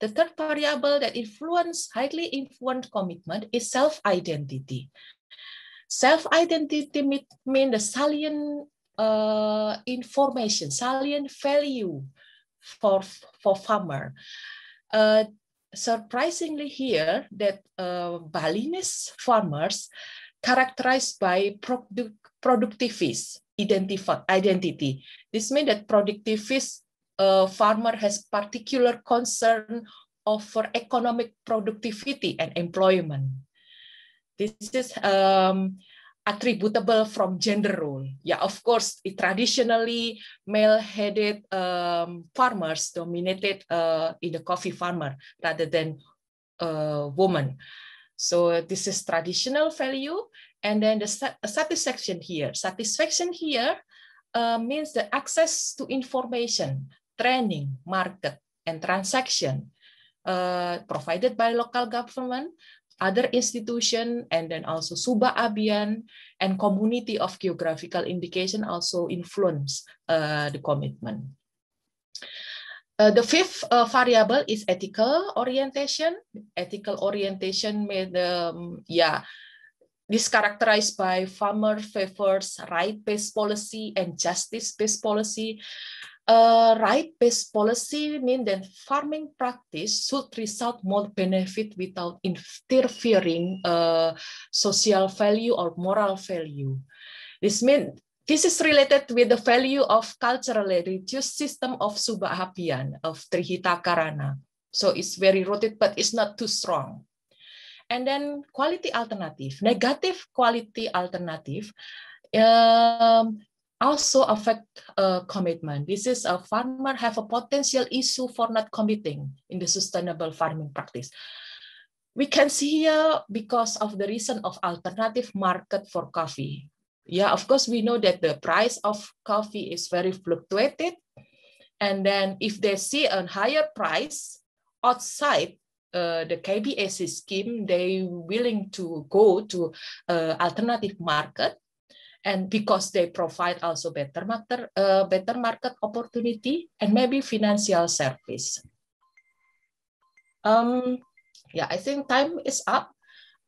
The third variable that influence, highly influence commitment is self-identity. Self-identity mean, mean the salient uh, information, salient value for, for farmer. Uh, surprisingly here that uh, Balinese farmers characterized by product, productivist identity. This means that productivist a farmer has particular concern over economic productivity and employment. This is um, attributable from gender role. Yeah, of course, it traditionally male-headed um, farmers dominated uh, in the coffee farmer rather than uh, woman. So this is traditional value. And then the satisfaction here. Satisfaction here uh, means the access to information training, market, and transaction uh, provided by local government, other institution, and then also Subak Abian and community of geographical indication also influence uh, the commitment. Uh, the fifth uh, variable is ethical orientation. Ethical orientation made, um, yeah, this characterized by farmer favors right-based policy and justice-based policy a right-based policy means that farming practice should result more benefit without interfering uh, social value or moral value. This means this is related with the value of culturally religious system of Subak Abian, of Trihita Karana. So it's very rooted, but it's not too strong. And then quality alternative, negative quality alternative, um, also affect uh, commitment. This is a farmer have a potential issue for not committing in the sustainable farming practice. We can see here because of the reason of alternative market for coffee. Yeah, of course, we know that the price of coffee is very fluctuated. And then if they see a higher price outside uh, the KBAC scheme, they willing to go to uh, alternative market and because they provide also better market, uh, better market opportunity and maybe financial service. Um, yeah, I think time is up.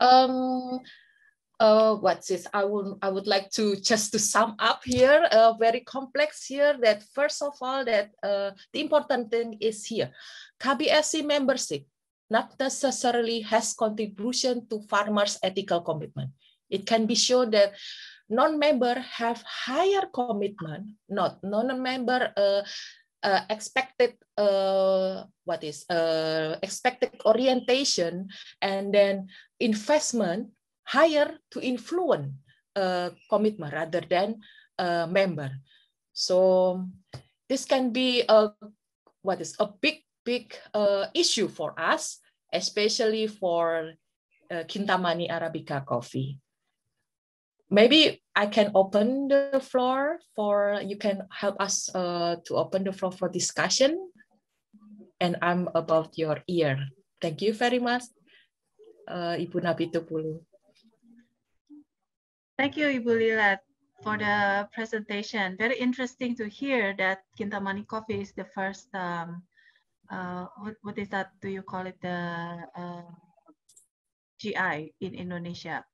Um, uh, what's this? I would I would like to just to sum up here, uh, very complex here. That first of all, that uh, the important thing is here, KBAC membership not necessarily has contribution to farmers' ethical commitment. It can be shown that non-member have higher commitment, not non-member uh, uh, expected uh, what is uh, expected orientation and then investment higher to influence uh, commitment rather than a member. So this can be a what is a big big uh, issue for us, especially for uh, Kintamani Arabica coffee. Maybe I can open the floor for, you can help us uh, to open the floor for discussion. And I'm about your ear. Thank you very much, uh, Ibu Napitupulu. Thank you, Ibu Lilat, for the presentation. Very interesting to hear that Kintamani Coffee is the first, um, uh, what, what is that, do you call it, the uh, GI in Indonesia?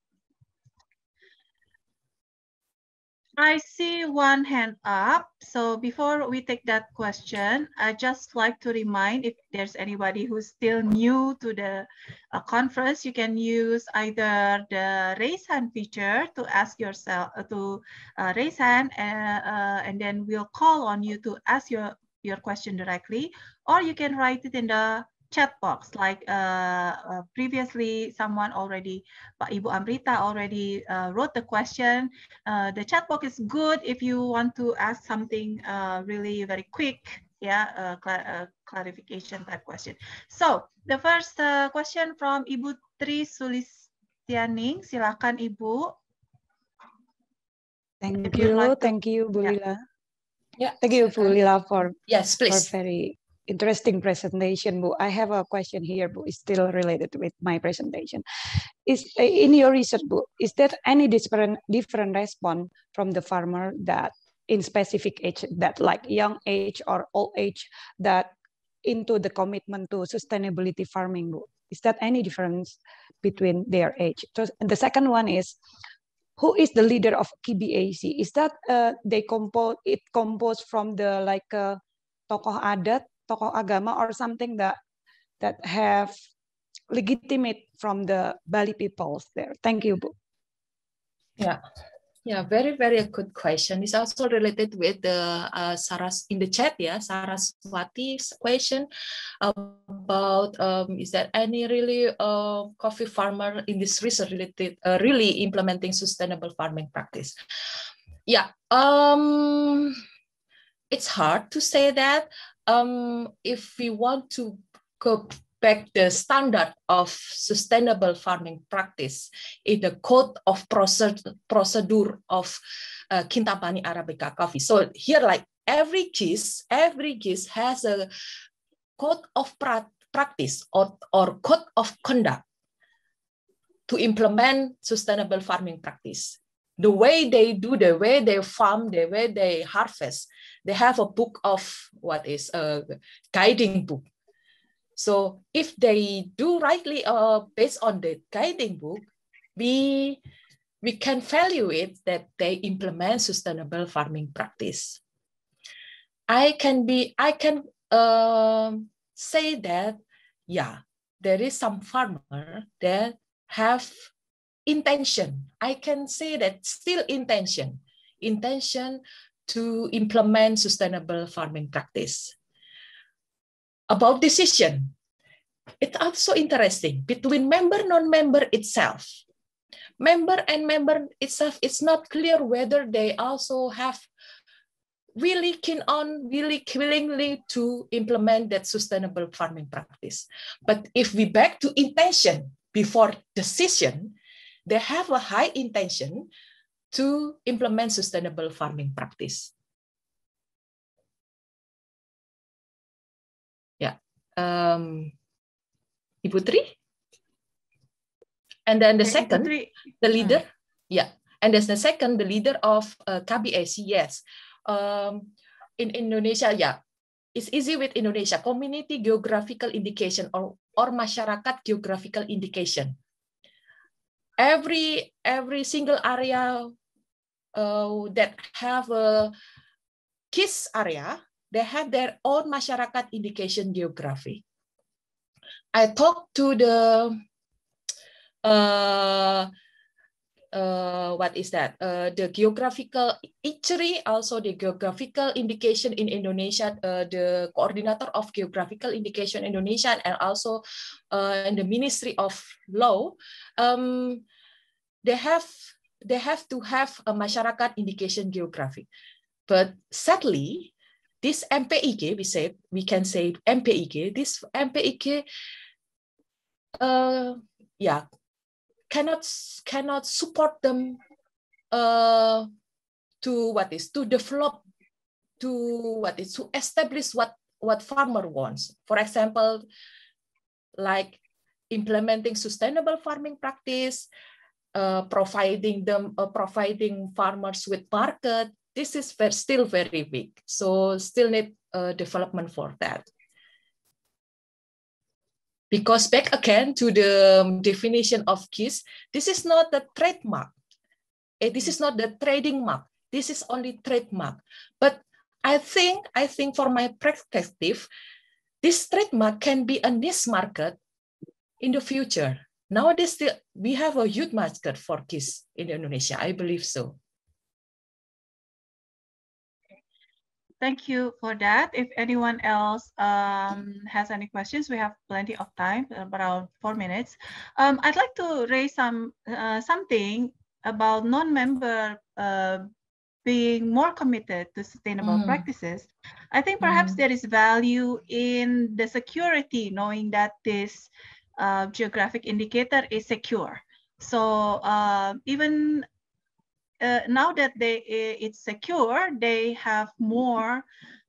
I see one hand up. So before we take that question, I just like to remind if there's anybody who's still new to the uh, conference, you can use either the raise hand feature to ask yourself uh, to uh, raise hand uh, uh, and then we'll call on you to ask your, your question directly, or you can write it in the chat box like uh, uh, previously someone already Pak Ibu Amrita already uh, wrote the question uh, the chat box is good if you want to ask something uh, really very quick yeah uh, cl clarification type question so the first question from Ibu Tri Sulistianing silakan Ibu Thank you, like thank you, Bu yeah. Yeah. Thank you, Bu Lyla, for yes, please. For very interesting presentation, Bu. I have a question here, Bu. It's still related with my presentation. Is in your research, Bu, is there any different different response from the farmer that in specific age, that like young age or old age, that into the commitment to sustainability farming, Bu? Is that any difference between their age? So, the second one is, who is the leader of KBAC? Is that uh, they compose it composed from the like uh, tokoh adat tokoh agama or something that that have legitimate from the Bali peoples there? Thank you, Bu. Yeah. Yeah, very, very good question. It's also related with the uh, Saras in the chat, yeah, Saraswaty's question about um, is there any really uh, coffee farmer in this research related, uh, really implementing sustainable farming practice? Yeah, um, it's hard to say that um, if we want to go back the standard of sustainable farming practice in the code of procedure of uh, Kintamani Arabica coffee. So here, like every GIS, every GIS has a code of pra practice or, or code of conduct to implement sustainable farming practice. The way they do, the way they farm, the way they harvest, they have a book of what is a guiding book. So if they do rightly uh, based on the guiding book, we, we can value it that they implement sustainable farming practice. I can be, I can uh, say that, yeah, there is some farmer that have intention. I can say that still intention, intention to implement sustainable farming practice. About decision, it's also interesting between member non-member itself. Member and member itself, it's not clear whether they also have really keen on, really willingly to implement that sustainable farming practice. But if we back to intention before decision, they have a high intention to implement sustainable farming practice. Yeah, um, Ibu Tri. And then the second, the leader, uh. yeah. And there's the second, the leader of uh, KBAC, yes. Um, in Indonesia, yeah, it's easy with Indonesia, community geographical indication or, or masyarakat geographical indication. Every every single area uh, that have a KISS area, they have their own masyarakat indication geography. I talked to the uh, uh, what is that? Uh, the geographical ICRI, also the geographical indication in Indonesia, uh, the coordinator of geographical indication Indonesia, and also uh, in the Ministry of Law, um, they have they have to have a masyarakat indication geographic. But sadly, this MPIG, we say we can say MPIG, this MPIG, uh, yeah, cannot cannot support them uh, to what is to develop to what is to establish what what farmer wants. For example, like implementing sustainable farming practice, uh, providing them uh, providing farmers with market. This is still very weak. So still need uh, development for that. Because back again to the um, definition of KISS, this is not the trademark. Eh, this is not the trading mark. This is only trademark. But I think, I think for my perspective, this trademark can be a niche market in the future. Nowadays, we have a huge market for KISS in Indonesia. I believe so. Thank you for that. If anyone else um, has any questions, we have plenty of time, around four minutes. Um, I'd like to raise some uh, something about non-member uh, being more committed to sustainable mm. practices. I think perhaps mm. there is value in the security, knowing that this uh, geographic indicator is secure. So uh, even uh, now that they it's secure, they have more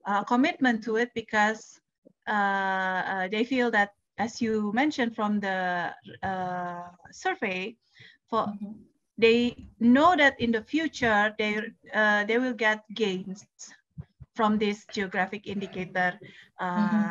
uh, commitment to it because uh, uh, they feel that, as you mentioned from the uh, survey, for mm -hmm. they know that in the future they they will get gains from this geographic indicator mm -hmm.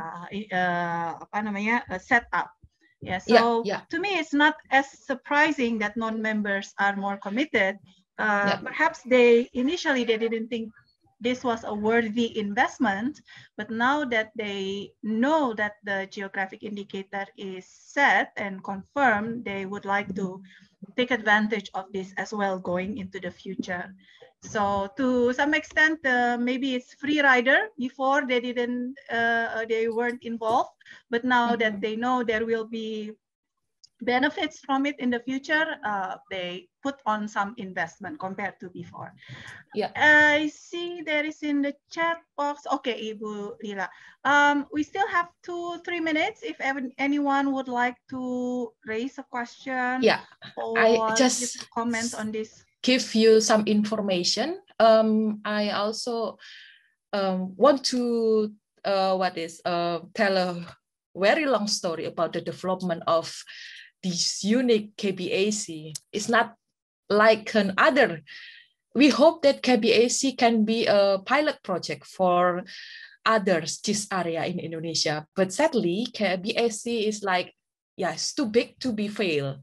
apa namanya setup. Yeah, so yeah, yeah. to me, it's not as surprising that non-members are more committed uh, yeah. Perhaps they initially they didn't think this was a worthy investment, but now that they know that the geographic indicator is set and confirmed, they would like to take advantage of this as well going into the future. So to some extent, uh, maybe it's free rider. Before they didn't, uh, they weren't involved, but now that mm-hmm. they know there will be benefits from it in the future, uh, they put on some investment compared to before. Yeah. I see there is in the chat box. Okay, Ibu Lyla. Um, we still have two, three minutes if ever, anyone would like to raise a question. Yeah, or I just comment on this. Give you some information. Um, I also um, want to uh, what is uh, tell a very long story about the development of this unique KBAC is not like an other. We hope that KBAC can be a pilot project for others this area in Indonesia. But sadly, KBAC is like, yeah, it's too big to be failed.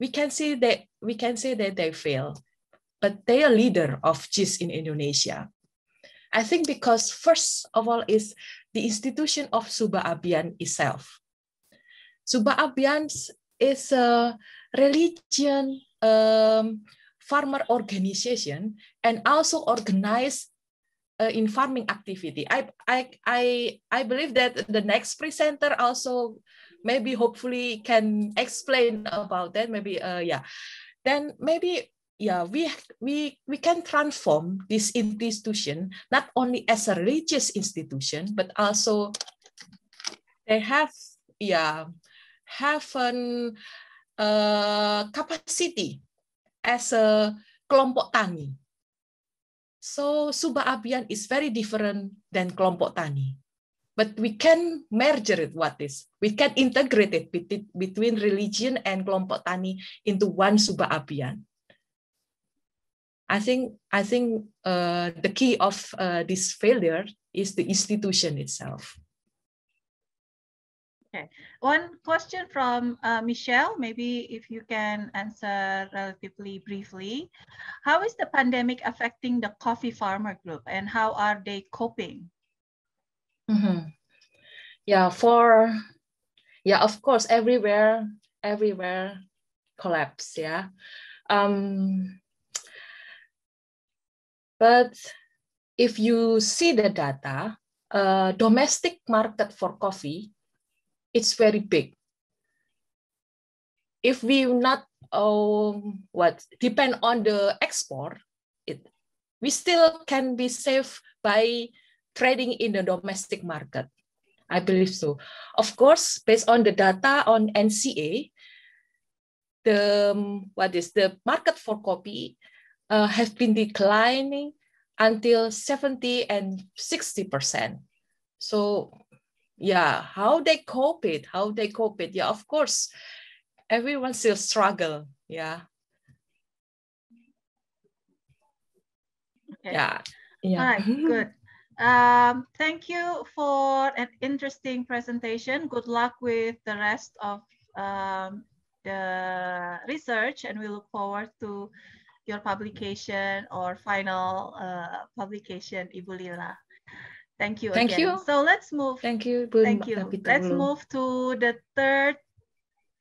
We can see that we can say that they fail, but they are leader of GIS in Indonesia. I think because first of all is the institution of Subak Abian itself. Subak Abians is a religion um, farmer organization and also organized uh, in farming activity. I, I, I, I believe that the next presenter also maybe hopefully can explain about that. Maybe, uh, yeah. Then maybe yeah, we we we can transform this institution not only as a religious institution, but also they have yeah have an uh, capacity as a kelompok tani. So Subak Abian is very different than kelompok tani. But we can merge it, what is? We can integrate it between religion and kelompok tani into one Subak Abian. I think I think uh, the key of uh, this failure is the institution itself. Okay, one question from uh, Michelle, maybe if you can answer relatively briefly. How is the pandemic affecting the coffee farmer group and how are they coping? Mm -hmm. Yeah, for, yeah, of course, everywhere, everywhere collapse, yeah. Um, but if you see the data, uh, domestic market for coffee it's very big. If we not um, what depend on the export, it we still can be safe by trading in the domestic market. I believe so. Of course, based on the data on NCA, the um, what is the market for coffee uh, has been declining until 70 and 60 percent. So yeah how they cope it how they cope it. Yeah of course everyone still struggle. Yeah. Okay. yeah. Yeah. All right good. Um thank you for an interesting presentation. Good luck with the rest of um, the research and we look forward to your publication or final uh, publication Ibu Lyla. Thank you Thank again. you. So let's move. Thank you. Thank you. Let's move to the third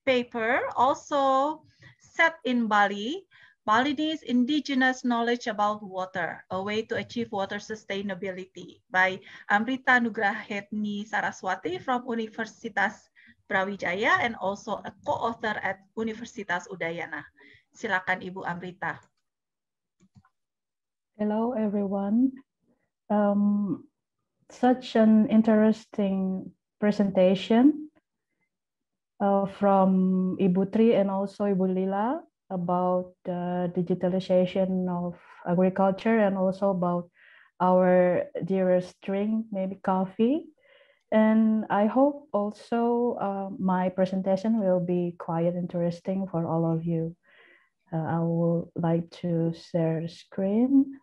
paper, also set in Bali. Balinese indigenous knowledge about water, a way to achieve water sustainability by Amrita Nugraheni Saraswaty from Universitas Brawijaya and also a co-author at Universitas Udayana. Silakan Ibu Amrita. Hello, everyone. Um, such an interesting presentation uh, from Ibu Tri and also Ibu Lyla about the digitalization of agriculture and also about our dearest drink, maybe coffee. And I hope also uh, my presentation will be quite interesting for all of you. Uh, I would like to share screen.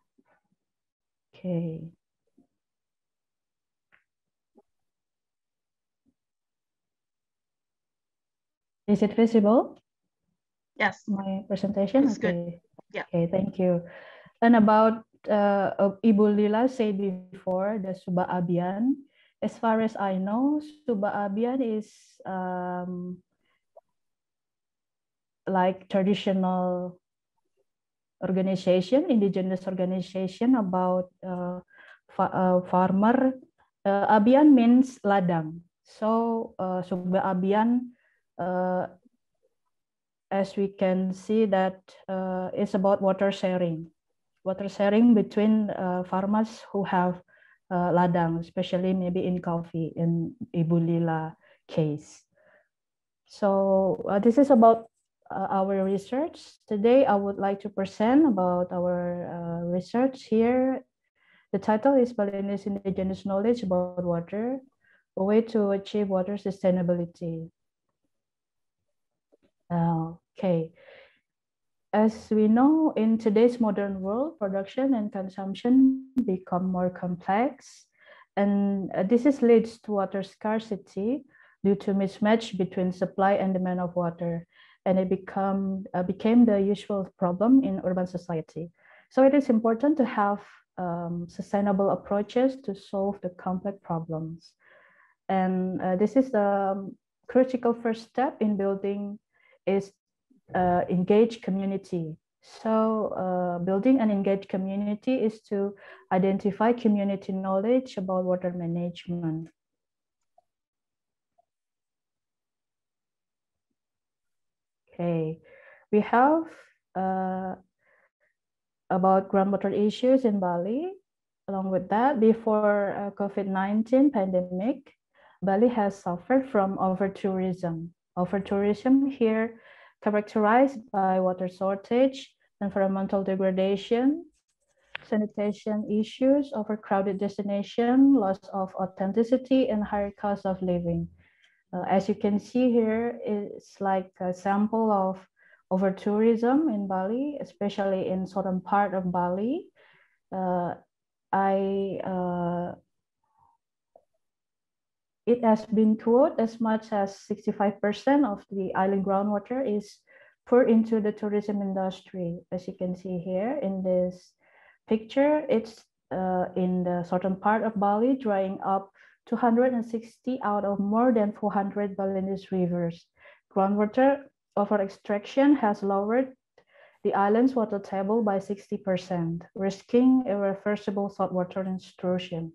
Okay. Is it visible? Yes. My presentation? It's okay. Good. Yeah. Okay, thank you. And about uh, Ibu Lila said before, the Suba Abian, as far as I know, Suba Abian is um, like traditional organization, indigenous organization about uh, fa uh, farmer. Uh, Abian means ladang. So uh, Suba Abian as we can see that uh, it's about water sharing, water sharing between uh, farmers who have uh, ladang, especially maybe in coffee in Ibu Lyla case. So uh, this is about uh, our research. Today, I would like to present about our uh, research here. The title is Balinese Indigenous Knowledge about Water, a way to achieve water sustainability. Okay. As we know, in today's modern world, production and consumption become more complex. And uh, this is leads to water scarcity due to mismatch between supply and demand of water. And it become, uh, became the usual problem in urban society. So it is important to have um, sustainable approaches to solve the complex problems. And uh, this is the critical first step in building is uh, engaged community. So uh, building an engaged community is to identify community knowledge about water management. Okay, we have uh, about groundwater issues in Bali. Along with that, before uh, COVID-19 pandemic, Bali has suffered from over-tourism over tourism here characterized by water shortage, environmental degradation, sanitation issues, overcrowded destination, loss of authenticity, and higher cost of living. Uh, as you can see here, it's like a sample of over tourism in Bali, especially in southern part of Bali. Uh, I uh, it has been thought as much as 65% of the island groundwater is poured into the tourism industry. As you can see here in this picture, it's uh, in the southern part of Bali, drying up 260 out of more than 400 Balinese rivers. Groundwater over extraction has lowered the island's water table by 60%, risking irreversible saltwater intrusion.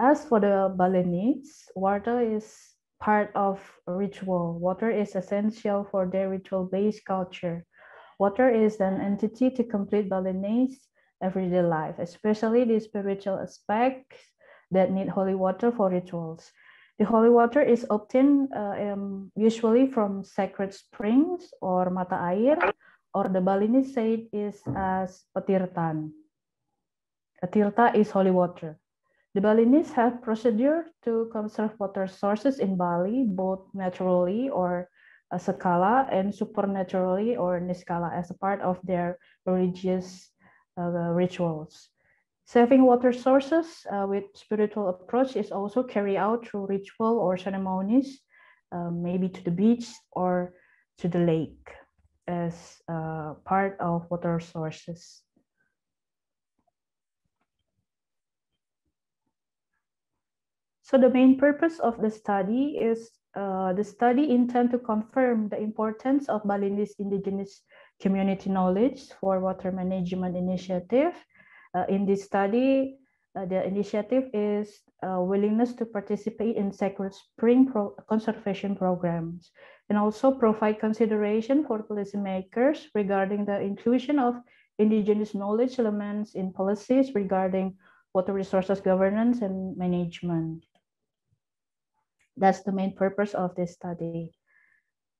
As for the Balinese, water is part of ritual. Water is essential for their ritual-based culture. Water is an entity to complete Balinese everyday life, especially the spiritual aspects that need holy water for rituals. The holy water is obtained uh, um, usually from sacred springs or mata air, or the Balinese say is as patirtan. A tirta is holy water. The Balinese have procedure to conserve water sources in Bali, both naturally or as a kala and supernaturally or niskala as a part of their religious uh, rituals. Saving water sources uh, with spiritual approach is also carried out through ritual or ceremonies, uh, maybe to the beach or to the lake as uh, part of water sources. So the main purpose of the study is uh, the study intend to confirm the importance of Balinese indigenous community knowledge for water management initiative. Uh, in this study, uh, the initiative is uh, willingness to participate in sacred spring pro conservation programs and also provide consideration for policymakers regarding the inclusion of indigenous knowledge elements in policies regarding water resources governance and management. That's the main purpose of this study.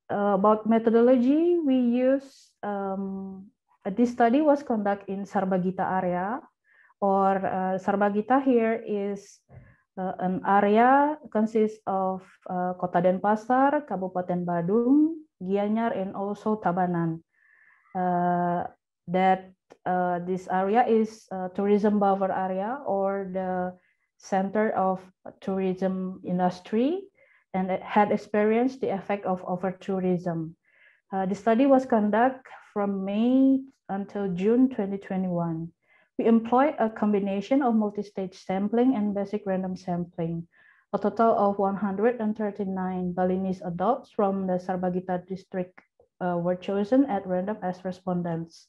Uh, about methodology, we use, um, this study was conducted in Sarbagita area, or uh, Sarbagita here is uh, an area consists of uh, Kota Denpasar, Kabupaten Badung, Gianyar, and also Tabanan. Uh, that uh, this area is tourism buffer area or the center of tourism industry and had experienced the effect of over-tourism. Uh, the study was conducted from May until June 2021. We employed a combination of multi-stage sampling and basic random sampling. A total of 139 Balinese adults from the Sarbagita district uh, were chosen at random as respondents.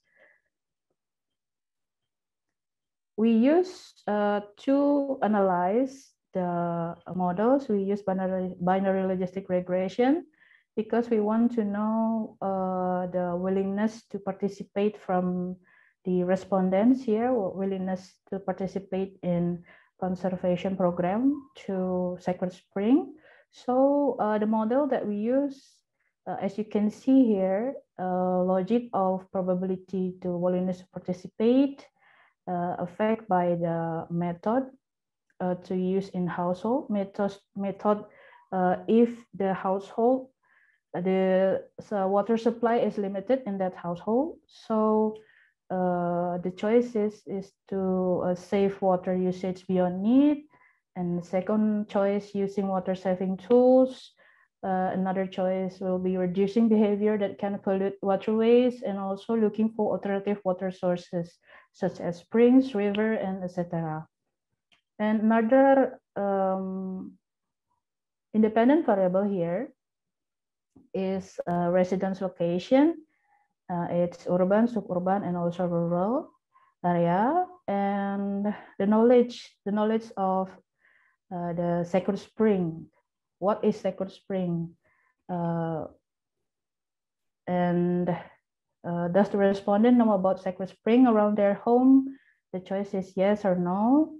We use uh, to analyze the models, we use binary, binary logistic regression because we want to know uh, the willingness to participate from the respondents here, willingness to participate in conservation program to Sacred Spring. So uh, the model that we use, uh, as you can see here, uh, logic of probability to willingness to participate, uh, affect by the method uh, to use in household method, method uh, if the household, the so water supply is limited in that household. So uh, the choice is, is to uh, save water usage beyond need. And second choice, using water saving tools. Uh, another choice will be reducing behavior that can pollute waterways and also looking for alternative water sources such as springs, river, and etc. And another um, independent variable here is uh, residence location. Uh, it's urban, suburban, and also rural area. And the knowledge, the knowledge of uh, the sacred spring. What is sacred spring? Uh, and uh, does the respondent know about sacred spring around their home? The choice is yes or no.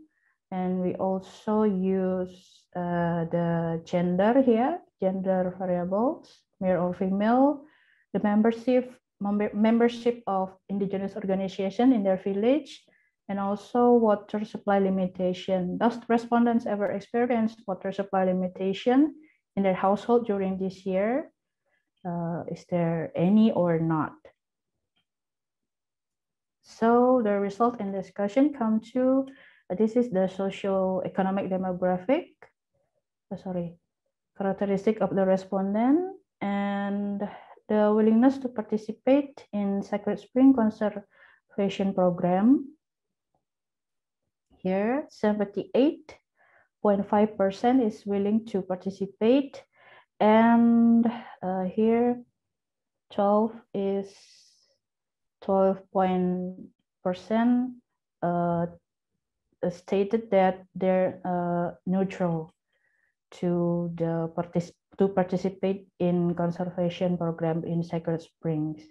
And we also use uh, the gender here, gender variables, male or female, the membership, membership of indigenous organization in their village, and also water supply limitation. Does respondents ever experience water supply limitation in their household during this year? Uh, is there any or not? So the result and discussion come to this is the social economic demographic uh, sorry, characteristic of the respondent and the willingness to participate in Sacred Spring Conservation Program. Here, 78.5% is willing to participate. And uh, here, 12 is 12 percent uh, stated that they're uh, neutral to the partic to participate in conservation program in Sacred Springs.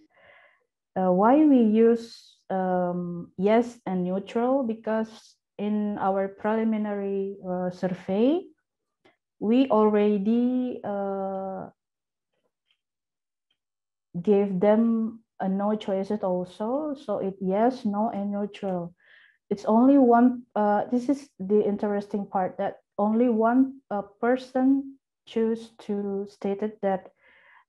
Uh, why we use um, yes and neutral? Because in our preliminary uh, survey, we already uh, gave them a no choices also. So it yes, no, and neutral. It's only one, uh, this is the interesting part that only one uh, person choose to stated that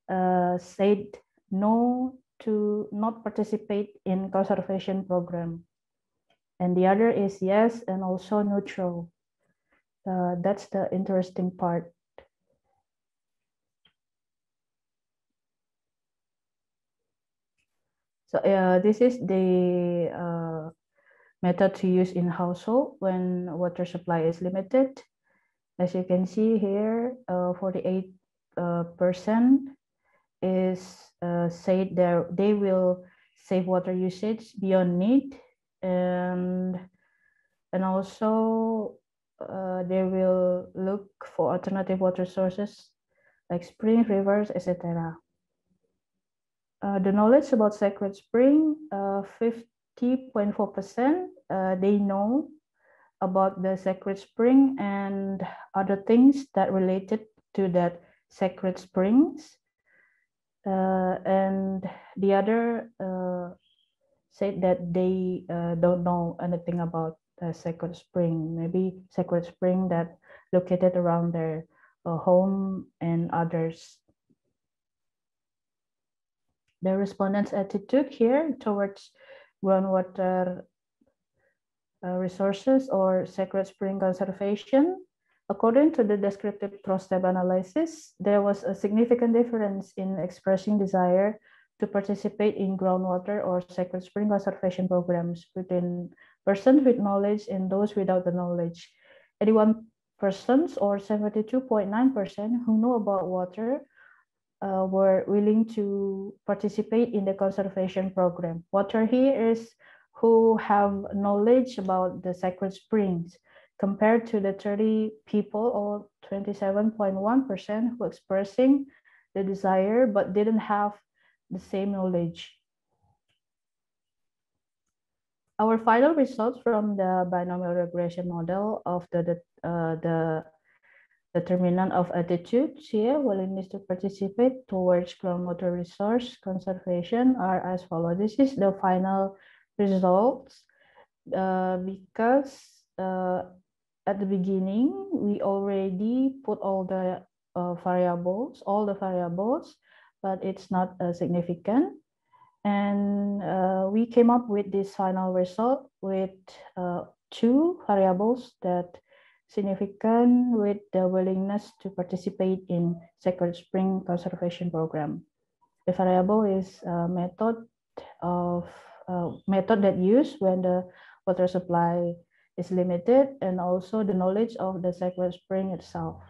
uh, said no to not participate in conservation program. And the other is yes and also neutral. Uh, that's the interesting part. So uh, this is the uh, method to use in household when water supply is limited. As you can see here, 48% uh, uh is uh, said that they will save water usage beyond need and and also uh, they will look for alternative water sources like spring rivers, etc. Uh, the knowledge about Sacred Spring, 50.4%, uh, uh, they know about the Sacred Spring and other things that related to that Sacred Springs. Uh, and the other uh, said that they don't know anything about the Sacred Spring, maybe Sacred Spring that located around their home and others the respondent's attitude here towards groundwater uh, resources or sacred spring conservation. According to the descriptive three-step analysis, there was a significant difference in expressing desire to participate in groundwater or sacred spring conservation programs between persons with knowledge and those without the knowledge. 81 persons or 72.9% who know about water uh, were willing to participate in the conservation program. Water here is who have knowledge about the sacred springs compared to the 30 people or 27.1% who expressing the desire but didn't have the same knowledge. Our final results from the binomial regression model of the, the, uh, the Determinant of attitude here, willingness to participate towards groundwater resource conservation are as follows. This is the final results uh, because uh, at the beginning, we already put all the uh, variables, all the variables, but it's not uh, significant. And uh, we came up with this final result with uh, two variables that significant with the willingness to participate in Sacred Spring Conservation Program. The variable is a method of uh, method that used when the water supply is limited and also the knowledge of the Sacred Spring itself.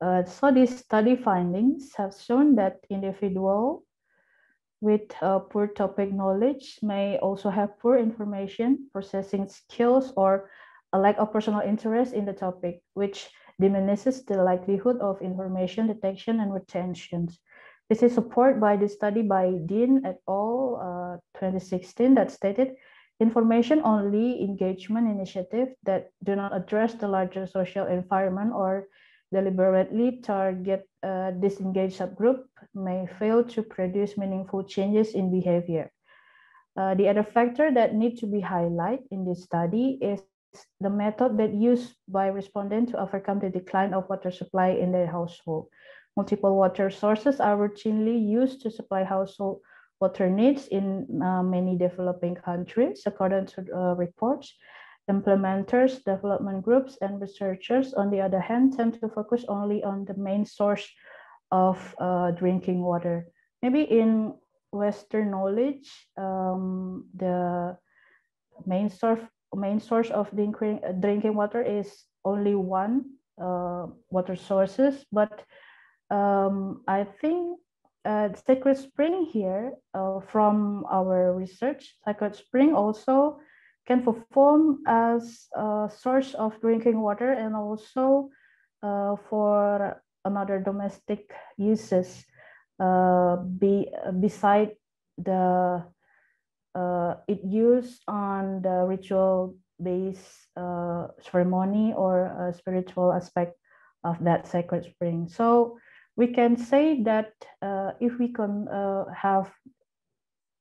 Uh, so these study findings have shown that individual with uh, poor topic knowledge may also have poor information processing skills or a lack of personal interest in the topic, which diminishes the likelihood of information detection and retention. This is supported by the study by Dean et al. Uh, 2016 that stated information only engagement initiative that do not address the larger social environment or deliberately target a disengaged subgroup may fail to produce meaningful changes in behavior. Uh, the other factor that need to be highlighted in this study is the method that used by respondents to overcome the decline of water supply in their household. Multiple water sources are routinely used to supply household water needs in uh, many developing countries, according to uh, reports. Implementers, development groups, and researchers, on the other hand, tend to focus only on the main source of uh, drinking water. Maybe in Western knowledge, um, the main source main source of drinking drinking water is only one uh, water sources, but um, I think uh, Sacred Spring here, uh, from our research, Sacred Spring also can perform as a source of drinking water and also uh, for another domestic uses uh, be, beside the uh, it used on the ritual based uh, ceremony or spiritual aspect of that sacred spring. So we can say that uh, if we can uh, have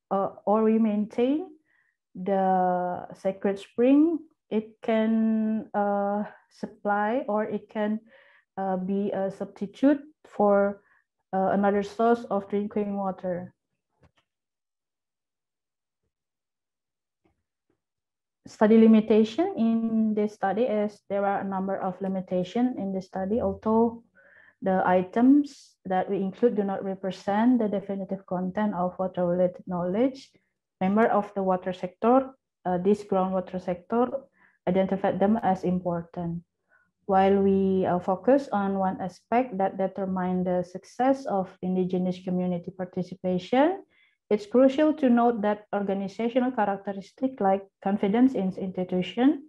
or we maintain the sacred spring, it can uh, supply or it can uh, be a substitute for uh, another source of drinking water. Study limitation in this study is there are a number of limitation in this study, although the items that we include do not represent the definitive content of water-related knowledge. Member of the water sector, uh, this groundwater sector, identified them as important. While we uh, focus on one aspect that determine the success of indigenous community participation, it's crucial to note that organizational characteristic like confidence in institution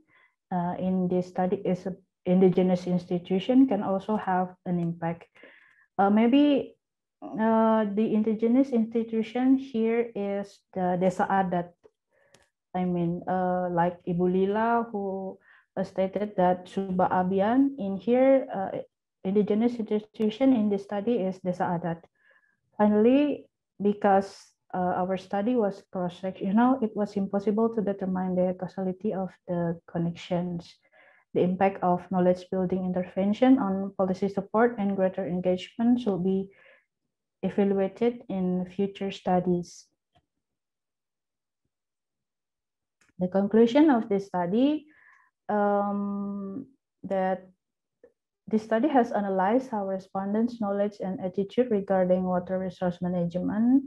uh, in this study is indigenous institution can also have an impact. Uh, maybe uh, the indigenous institution here is the desa adat. I mean, uh, like Ibu Lyla who stated that Subak Abian in here, uh, indigenous institution in this study is desa adat. Finally, because uh, our study was cross-sectional, it was impossible to determine the causality of the connections the impact of knowledge building intervention on policy support and greater engagement should be evaluated in future studies. The conclusion of this study um, that this study has analyzed how respondents' knowledge and attitude regarding water resource management,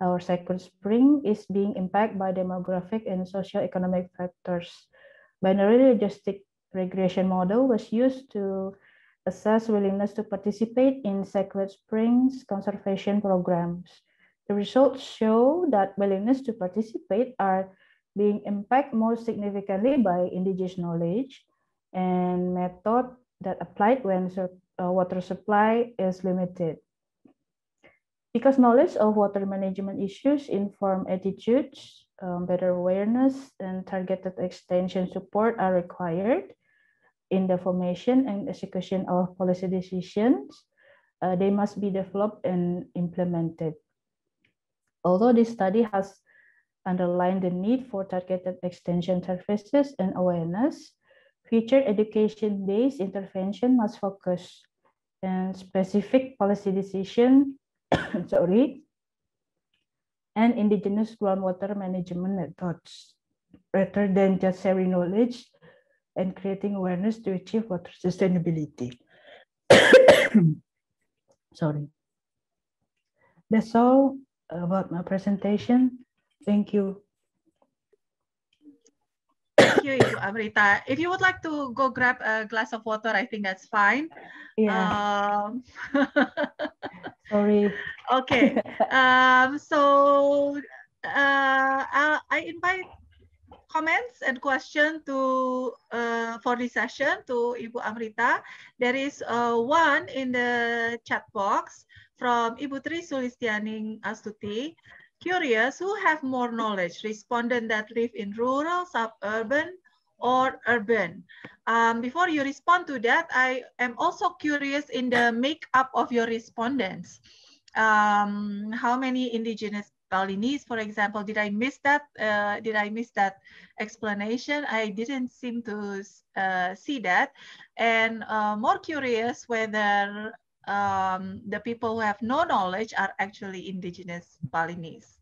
our sacred spring, is being impacted by demographic and socio-economic factors. Binary logistic regression model was used to assess willingness to participate in Sacred Springs conservation programs. The results show that willingness to participate are being impacted most significantly by indigenous knowledge and method that applied when uh, water supply is limited. Because knowledge of water management issues inform attitudes, um, better awareness, and targeted extension support are required, in the formation and execution of policy decisions, uh, they must be developed and implemented. Although this study has underlined the need for targeted extension services and awareness, future education-based intervention must focus on specific policy decision, sorry, and indigenous groundwater management methods, rather than just sharing knowledge and creating awareness to achieve water sustainability. Sorry. That's all about my presentation. Thank you. Thank you, Ibu Amrita. If you would like to go grab a glass of water, I think that's fine. Yeah. Um, Sorry. okay. Um, so uh, I, I invite comments and question to uh, for this session to Ibu Amrita. There is uh, one in the chat box from Ibu Tri Sulistianing Astuti. Curious, who have more knowledge, respondent that live in rural, suburban, or urban? Um, before you respond to that, I am also curious in the makeup of your respondents. Um, how many indigenous Balinese, for example. Did I miss that? Uh, did I miss that explanation? I didn't seem to uh, see that. And uh, more curious whether um, the people who have no knowledge are actually indigenous Balinese.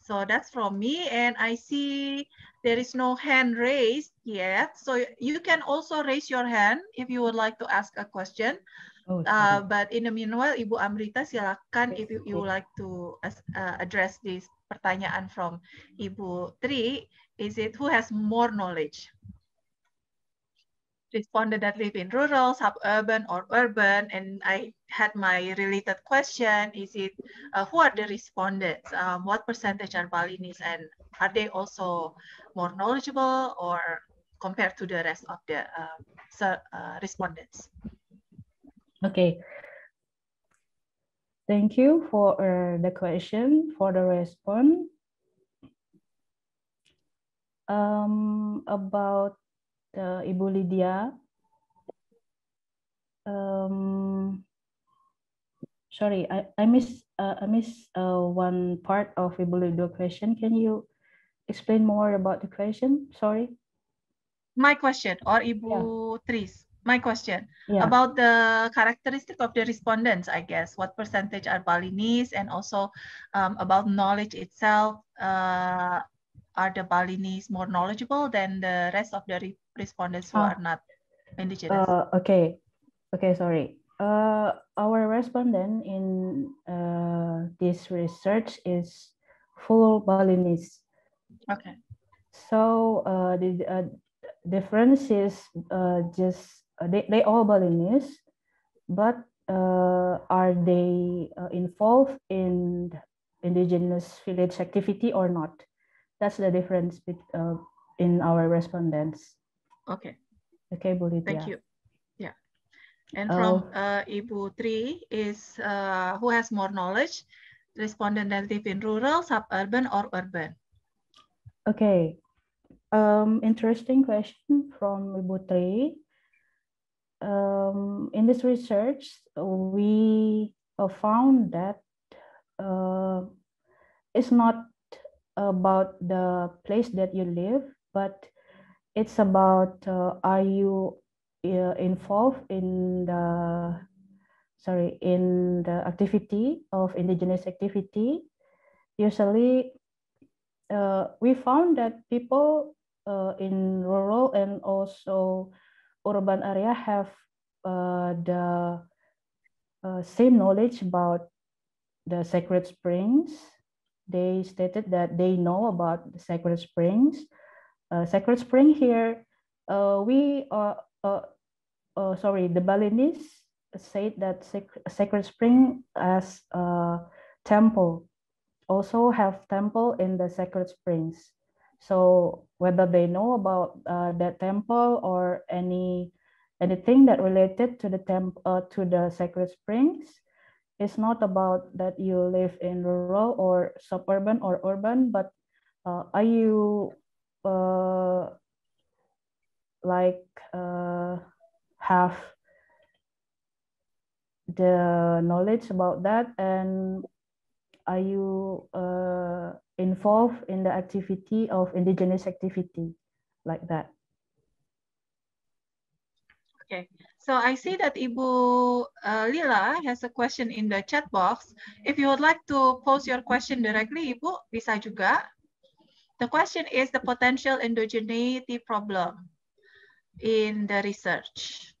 So that's from me. And I see there is no hand raised yet. So you can also raise your hand if you would like to ask a question. Oh, uh, but in the meanwhile, Ibu Amrita, silakan if you, you would like to uh, address this pertanyaan from Ibu Tri. Is it who has more knowledge? responded that live in rural, suburban, or urban. And I had my related question, is it, uh, who are the respondents? Um, what percentage are Balinese and are they also more knowledgeable or compared to the rest of the uh, uh, respondents? Okay. Thank you for uh, the question, for the response. Um, about uh, Ibu Lydia. Um, sorry, I, I missed uh, I missed uh, one part of Ibu Lydia question. Can you explain more about the question? Sorry. My question or Ibu yeah. Tris. My question yeah. about the characteristic of the respondents, I guess. What percentage are Balinese and also um, about knowledge itself. Uh, are the Balinese more knowledgeable than the rest of the respondents who uh, are not indigenous? Uh, okay, okay, sorry. Uh, our respondent in uh, this research is full Balinese. Okay. So uh, the uh, difference is uh, just they, they all Balinese, but uh, are they uh, involved in indigenous village activity or not? That's the difference uh, in our respondents. Okay. Okay, Bolivia. Thank you. Yeah. And from uh, uh, Ibu Tri is uh, who has more knowledge, respondent that live in rural, suburban, or urban? Okay. Um, interesting question from Ibu Tri. Um, in this research, we uh, found that uh, it's not about the place that you live, but it's about uh, are you uh, involved in the sorry in the activity of indigenous activity. Usually, uh, we found that people uh, in rural and also urban area have uh, the uh, same knowledge about the sacred springs they stated that they know about the sacred springs. Uh, sacred spring here, uh, we are, uh, uh, sorry, the Balinese said that sacred spring as a temple, also have temple in the sacred springs. So whether they know about uh, that temple or any anything that related to the temple uh, to the sacred springs, it's not about that you live in rural or suburban or urban, but uh, are you uh, like uh, have the knowledge about that? And are you uh, involved in the activity of indigenous activity like that? Okay. So I see that Ibu uh, Lyla has a question in the chat box. If you would like to pose your question directly, Ibu, bisa juga. The question is the potential endogeneity problem in the research,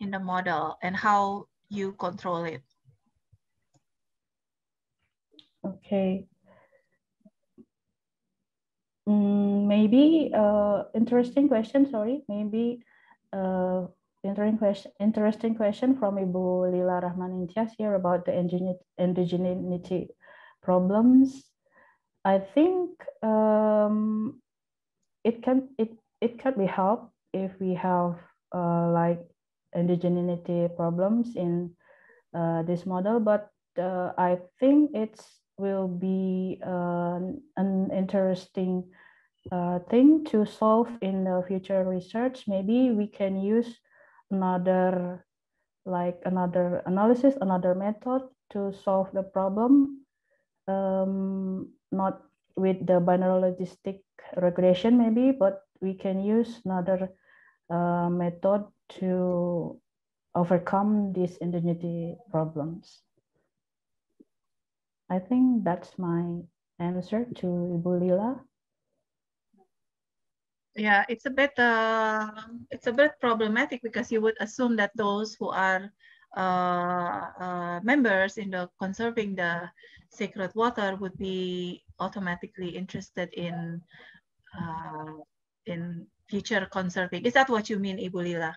in the model, and how you control it. Okay. Mm, maybe uh, interesting question, sorry. Maybe uh, interesting question, interesting question from Ibu Lyla Rachmaningtyas here about the indigeneity problems. I think um, it can it it can be helped if we have uh, like indigeneity problems in uh, this model, but uh, I think it will be uh, an interesting uh, thing to solve in the future research. Maybe we can use another like another analysis, another method to solve the problem, um, not with the binary logistic regression maybe, but we can use another uh, method to overcome these indigeneity problems. I think that's my answer to Ibu Lyla. Yeah, it's a bit uh, it's a bit problematic because you would assume that those who are uh, uh, members in the conserving the sacred water would be automatically interested in uh, in future conserving. Is that what you mean, Ibu Lyla?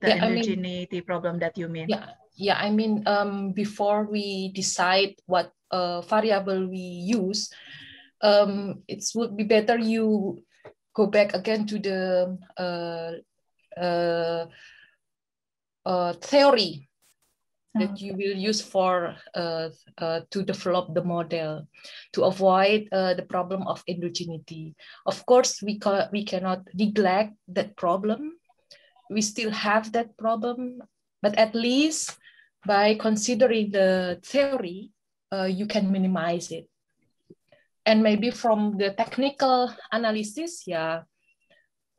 The yeah, indigeneity I mean, problem that you mean? Yeah, yeah. I mean, um, before we decide what uh, variable we use, um, it would be better you go back again to the uh, uh, uh, theory that oh. you will use for uh, uh, to develop the model to avoid uh, the problem of endogeneity. Of course, we, ca we cannot neglect that problem. We still have that problem, but at least by considering the theory, uh, you can minimize it. And maybe from the technical analysis, yeah,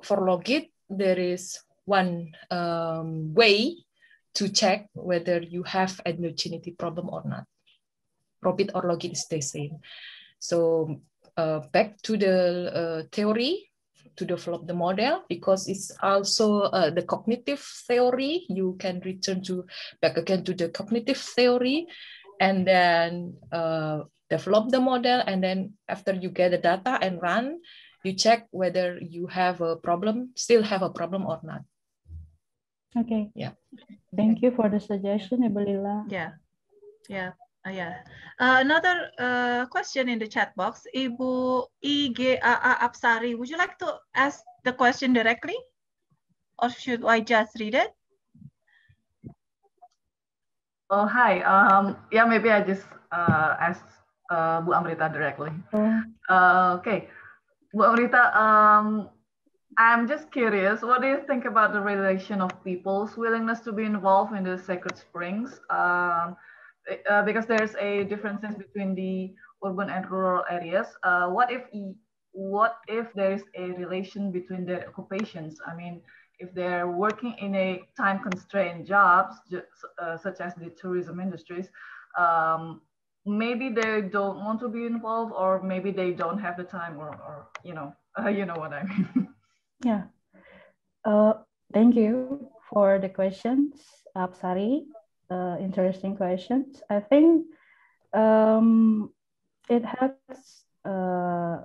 for Logit, there is one um, way to check whether you have endogeneity problem or not. Probit or Logit is the same. So uh, back to the uh, theory to develop the model because it's also uh, the cognitive theory. You can return to back again to the cognitive theory and then uh, develop the model. And then after you get the data and run, you check whether you have a problem, still have a problem or not. Okay. Yeah. Thank you for the suggestion, Ibu Lyla. Yeah. Yeah. Uh, yeah. Uh, another uh, question in the chat box, Ibu IGAA Apsari, would you like to ask the question directly? Or should I just read it? Oh, hi. Um, yeah, maybe I just uh, ask uh, Bu Amrita directly. Uh, okay. Bu Amrita, um, I'm just curious, what do you think about the relation of people's willingness to be involved in the sacred springs? Um, uh, because there's a difference between the urban and rural areas. Uh, what if what if there is a relation between their occupations? I mean, if they're working in a time constrained jobs, uh, such as the tourism industries, um, maybe they don't want to be involved, or maybe they don't have the time, or, or you know, uh, you know what I mean. yeah. Uh, thank you for the questions, Apsari uh, interesting questions. I think um, it has uh,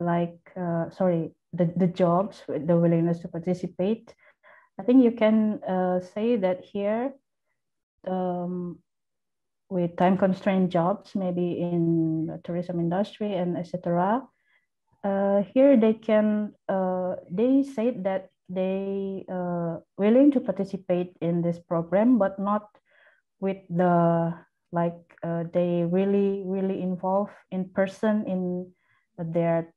like uh, sorry the the jobs the willingness to participate. I think you can uh, say that here um, with time constrained jobs, maybe in tourism industry and etc. Uh, here they can uh, they say that they uh, willing to participate in this program, but not with the like uh, they really really involved in person in their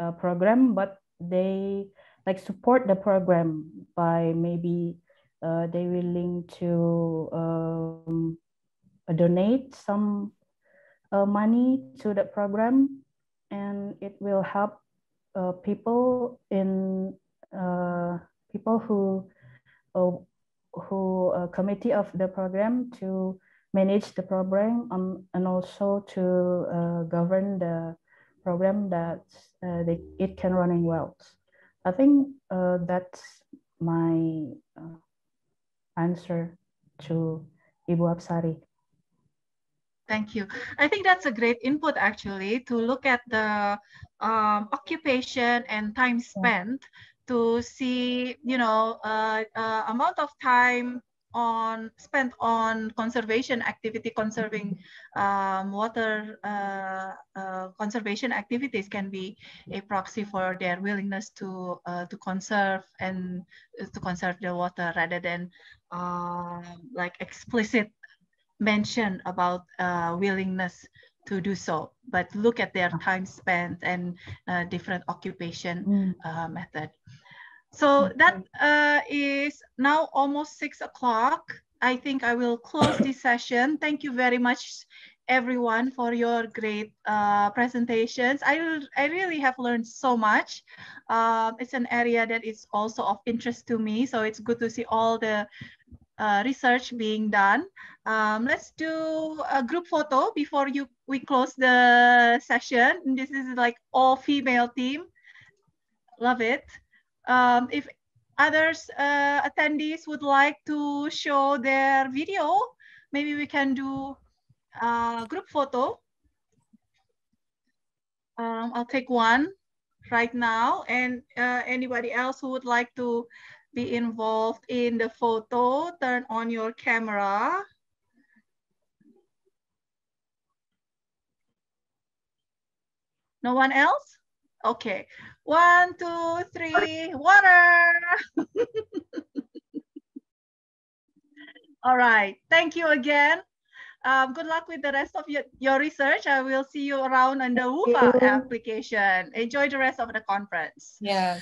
uh, program, but they like support the program by maybe uh, they willing to um, donate some uh, money to the program, and it will help uh, people in uh, people who uh, who uh, committee of the program to manage the program um, and also to govern the program that uh, they, it can running well. I think uh, that's my answer to Ibu Apsari. Thank you. I think that's a great input actually to look at the um, occupation and time spent to see, you know, uh, uh, amount of time on spent on conservation activity, conserving um, water uh, uh, conservation activities can be a proxy for their willingness to uh, to conserve and to conserve the water rather than um, like explicit mention about uh, willingness to do so, but look at their time spent and uh, different occupation mm. uh, method. So that uh, is now almost six o'clock. I think I will close this session. Thank you very much, everyone, for your great uh, presentations. I, I really have learned so much. Um, it's an area that is also of interest to me. So it's good to see all the uh, research being done. Um, let's do a group photo before you we close the session. This is like all female team. Love it. Um, if others uh, attendees would like to show their video, maybe we can do a group photo. Um, I'll take one right now and uh, anybody else who would like to be involved in the photo, turn on your camera. No one else? Okay. One, two, three, water. All right. Thank you again. Um, good luck with the rest of your, your research. I will see you around on the Whova application. Enjoy the rest of the conference. Yeah.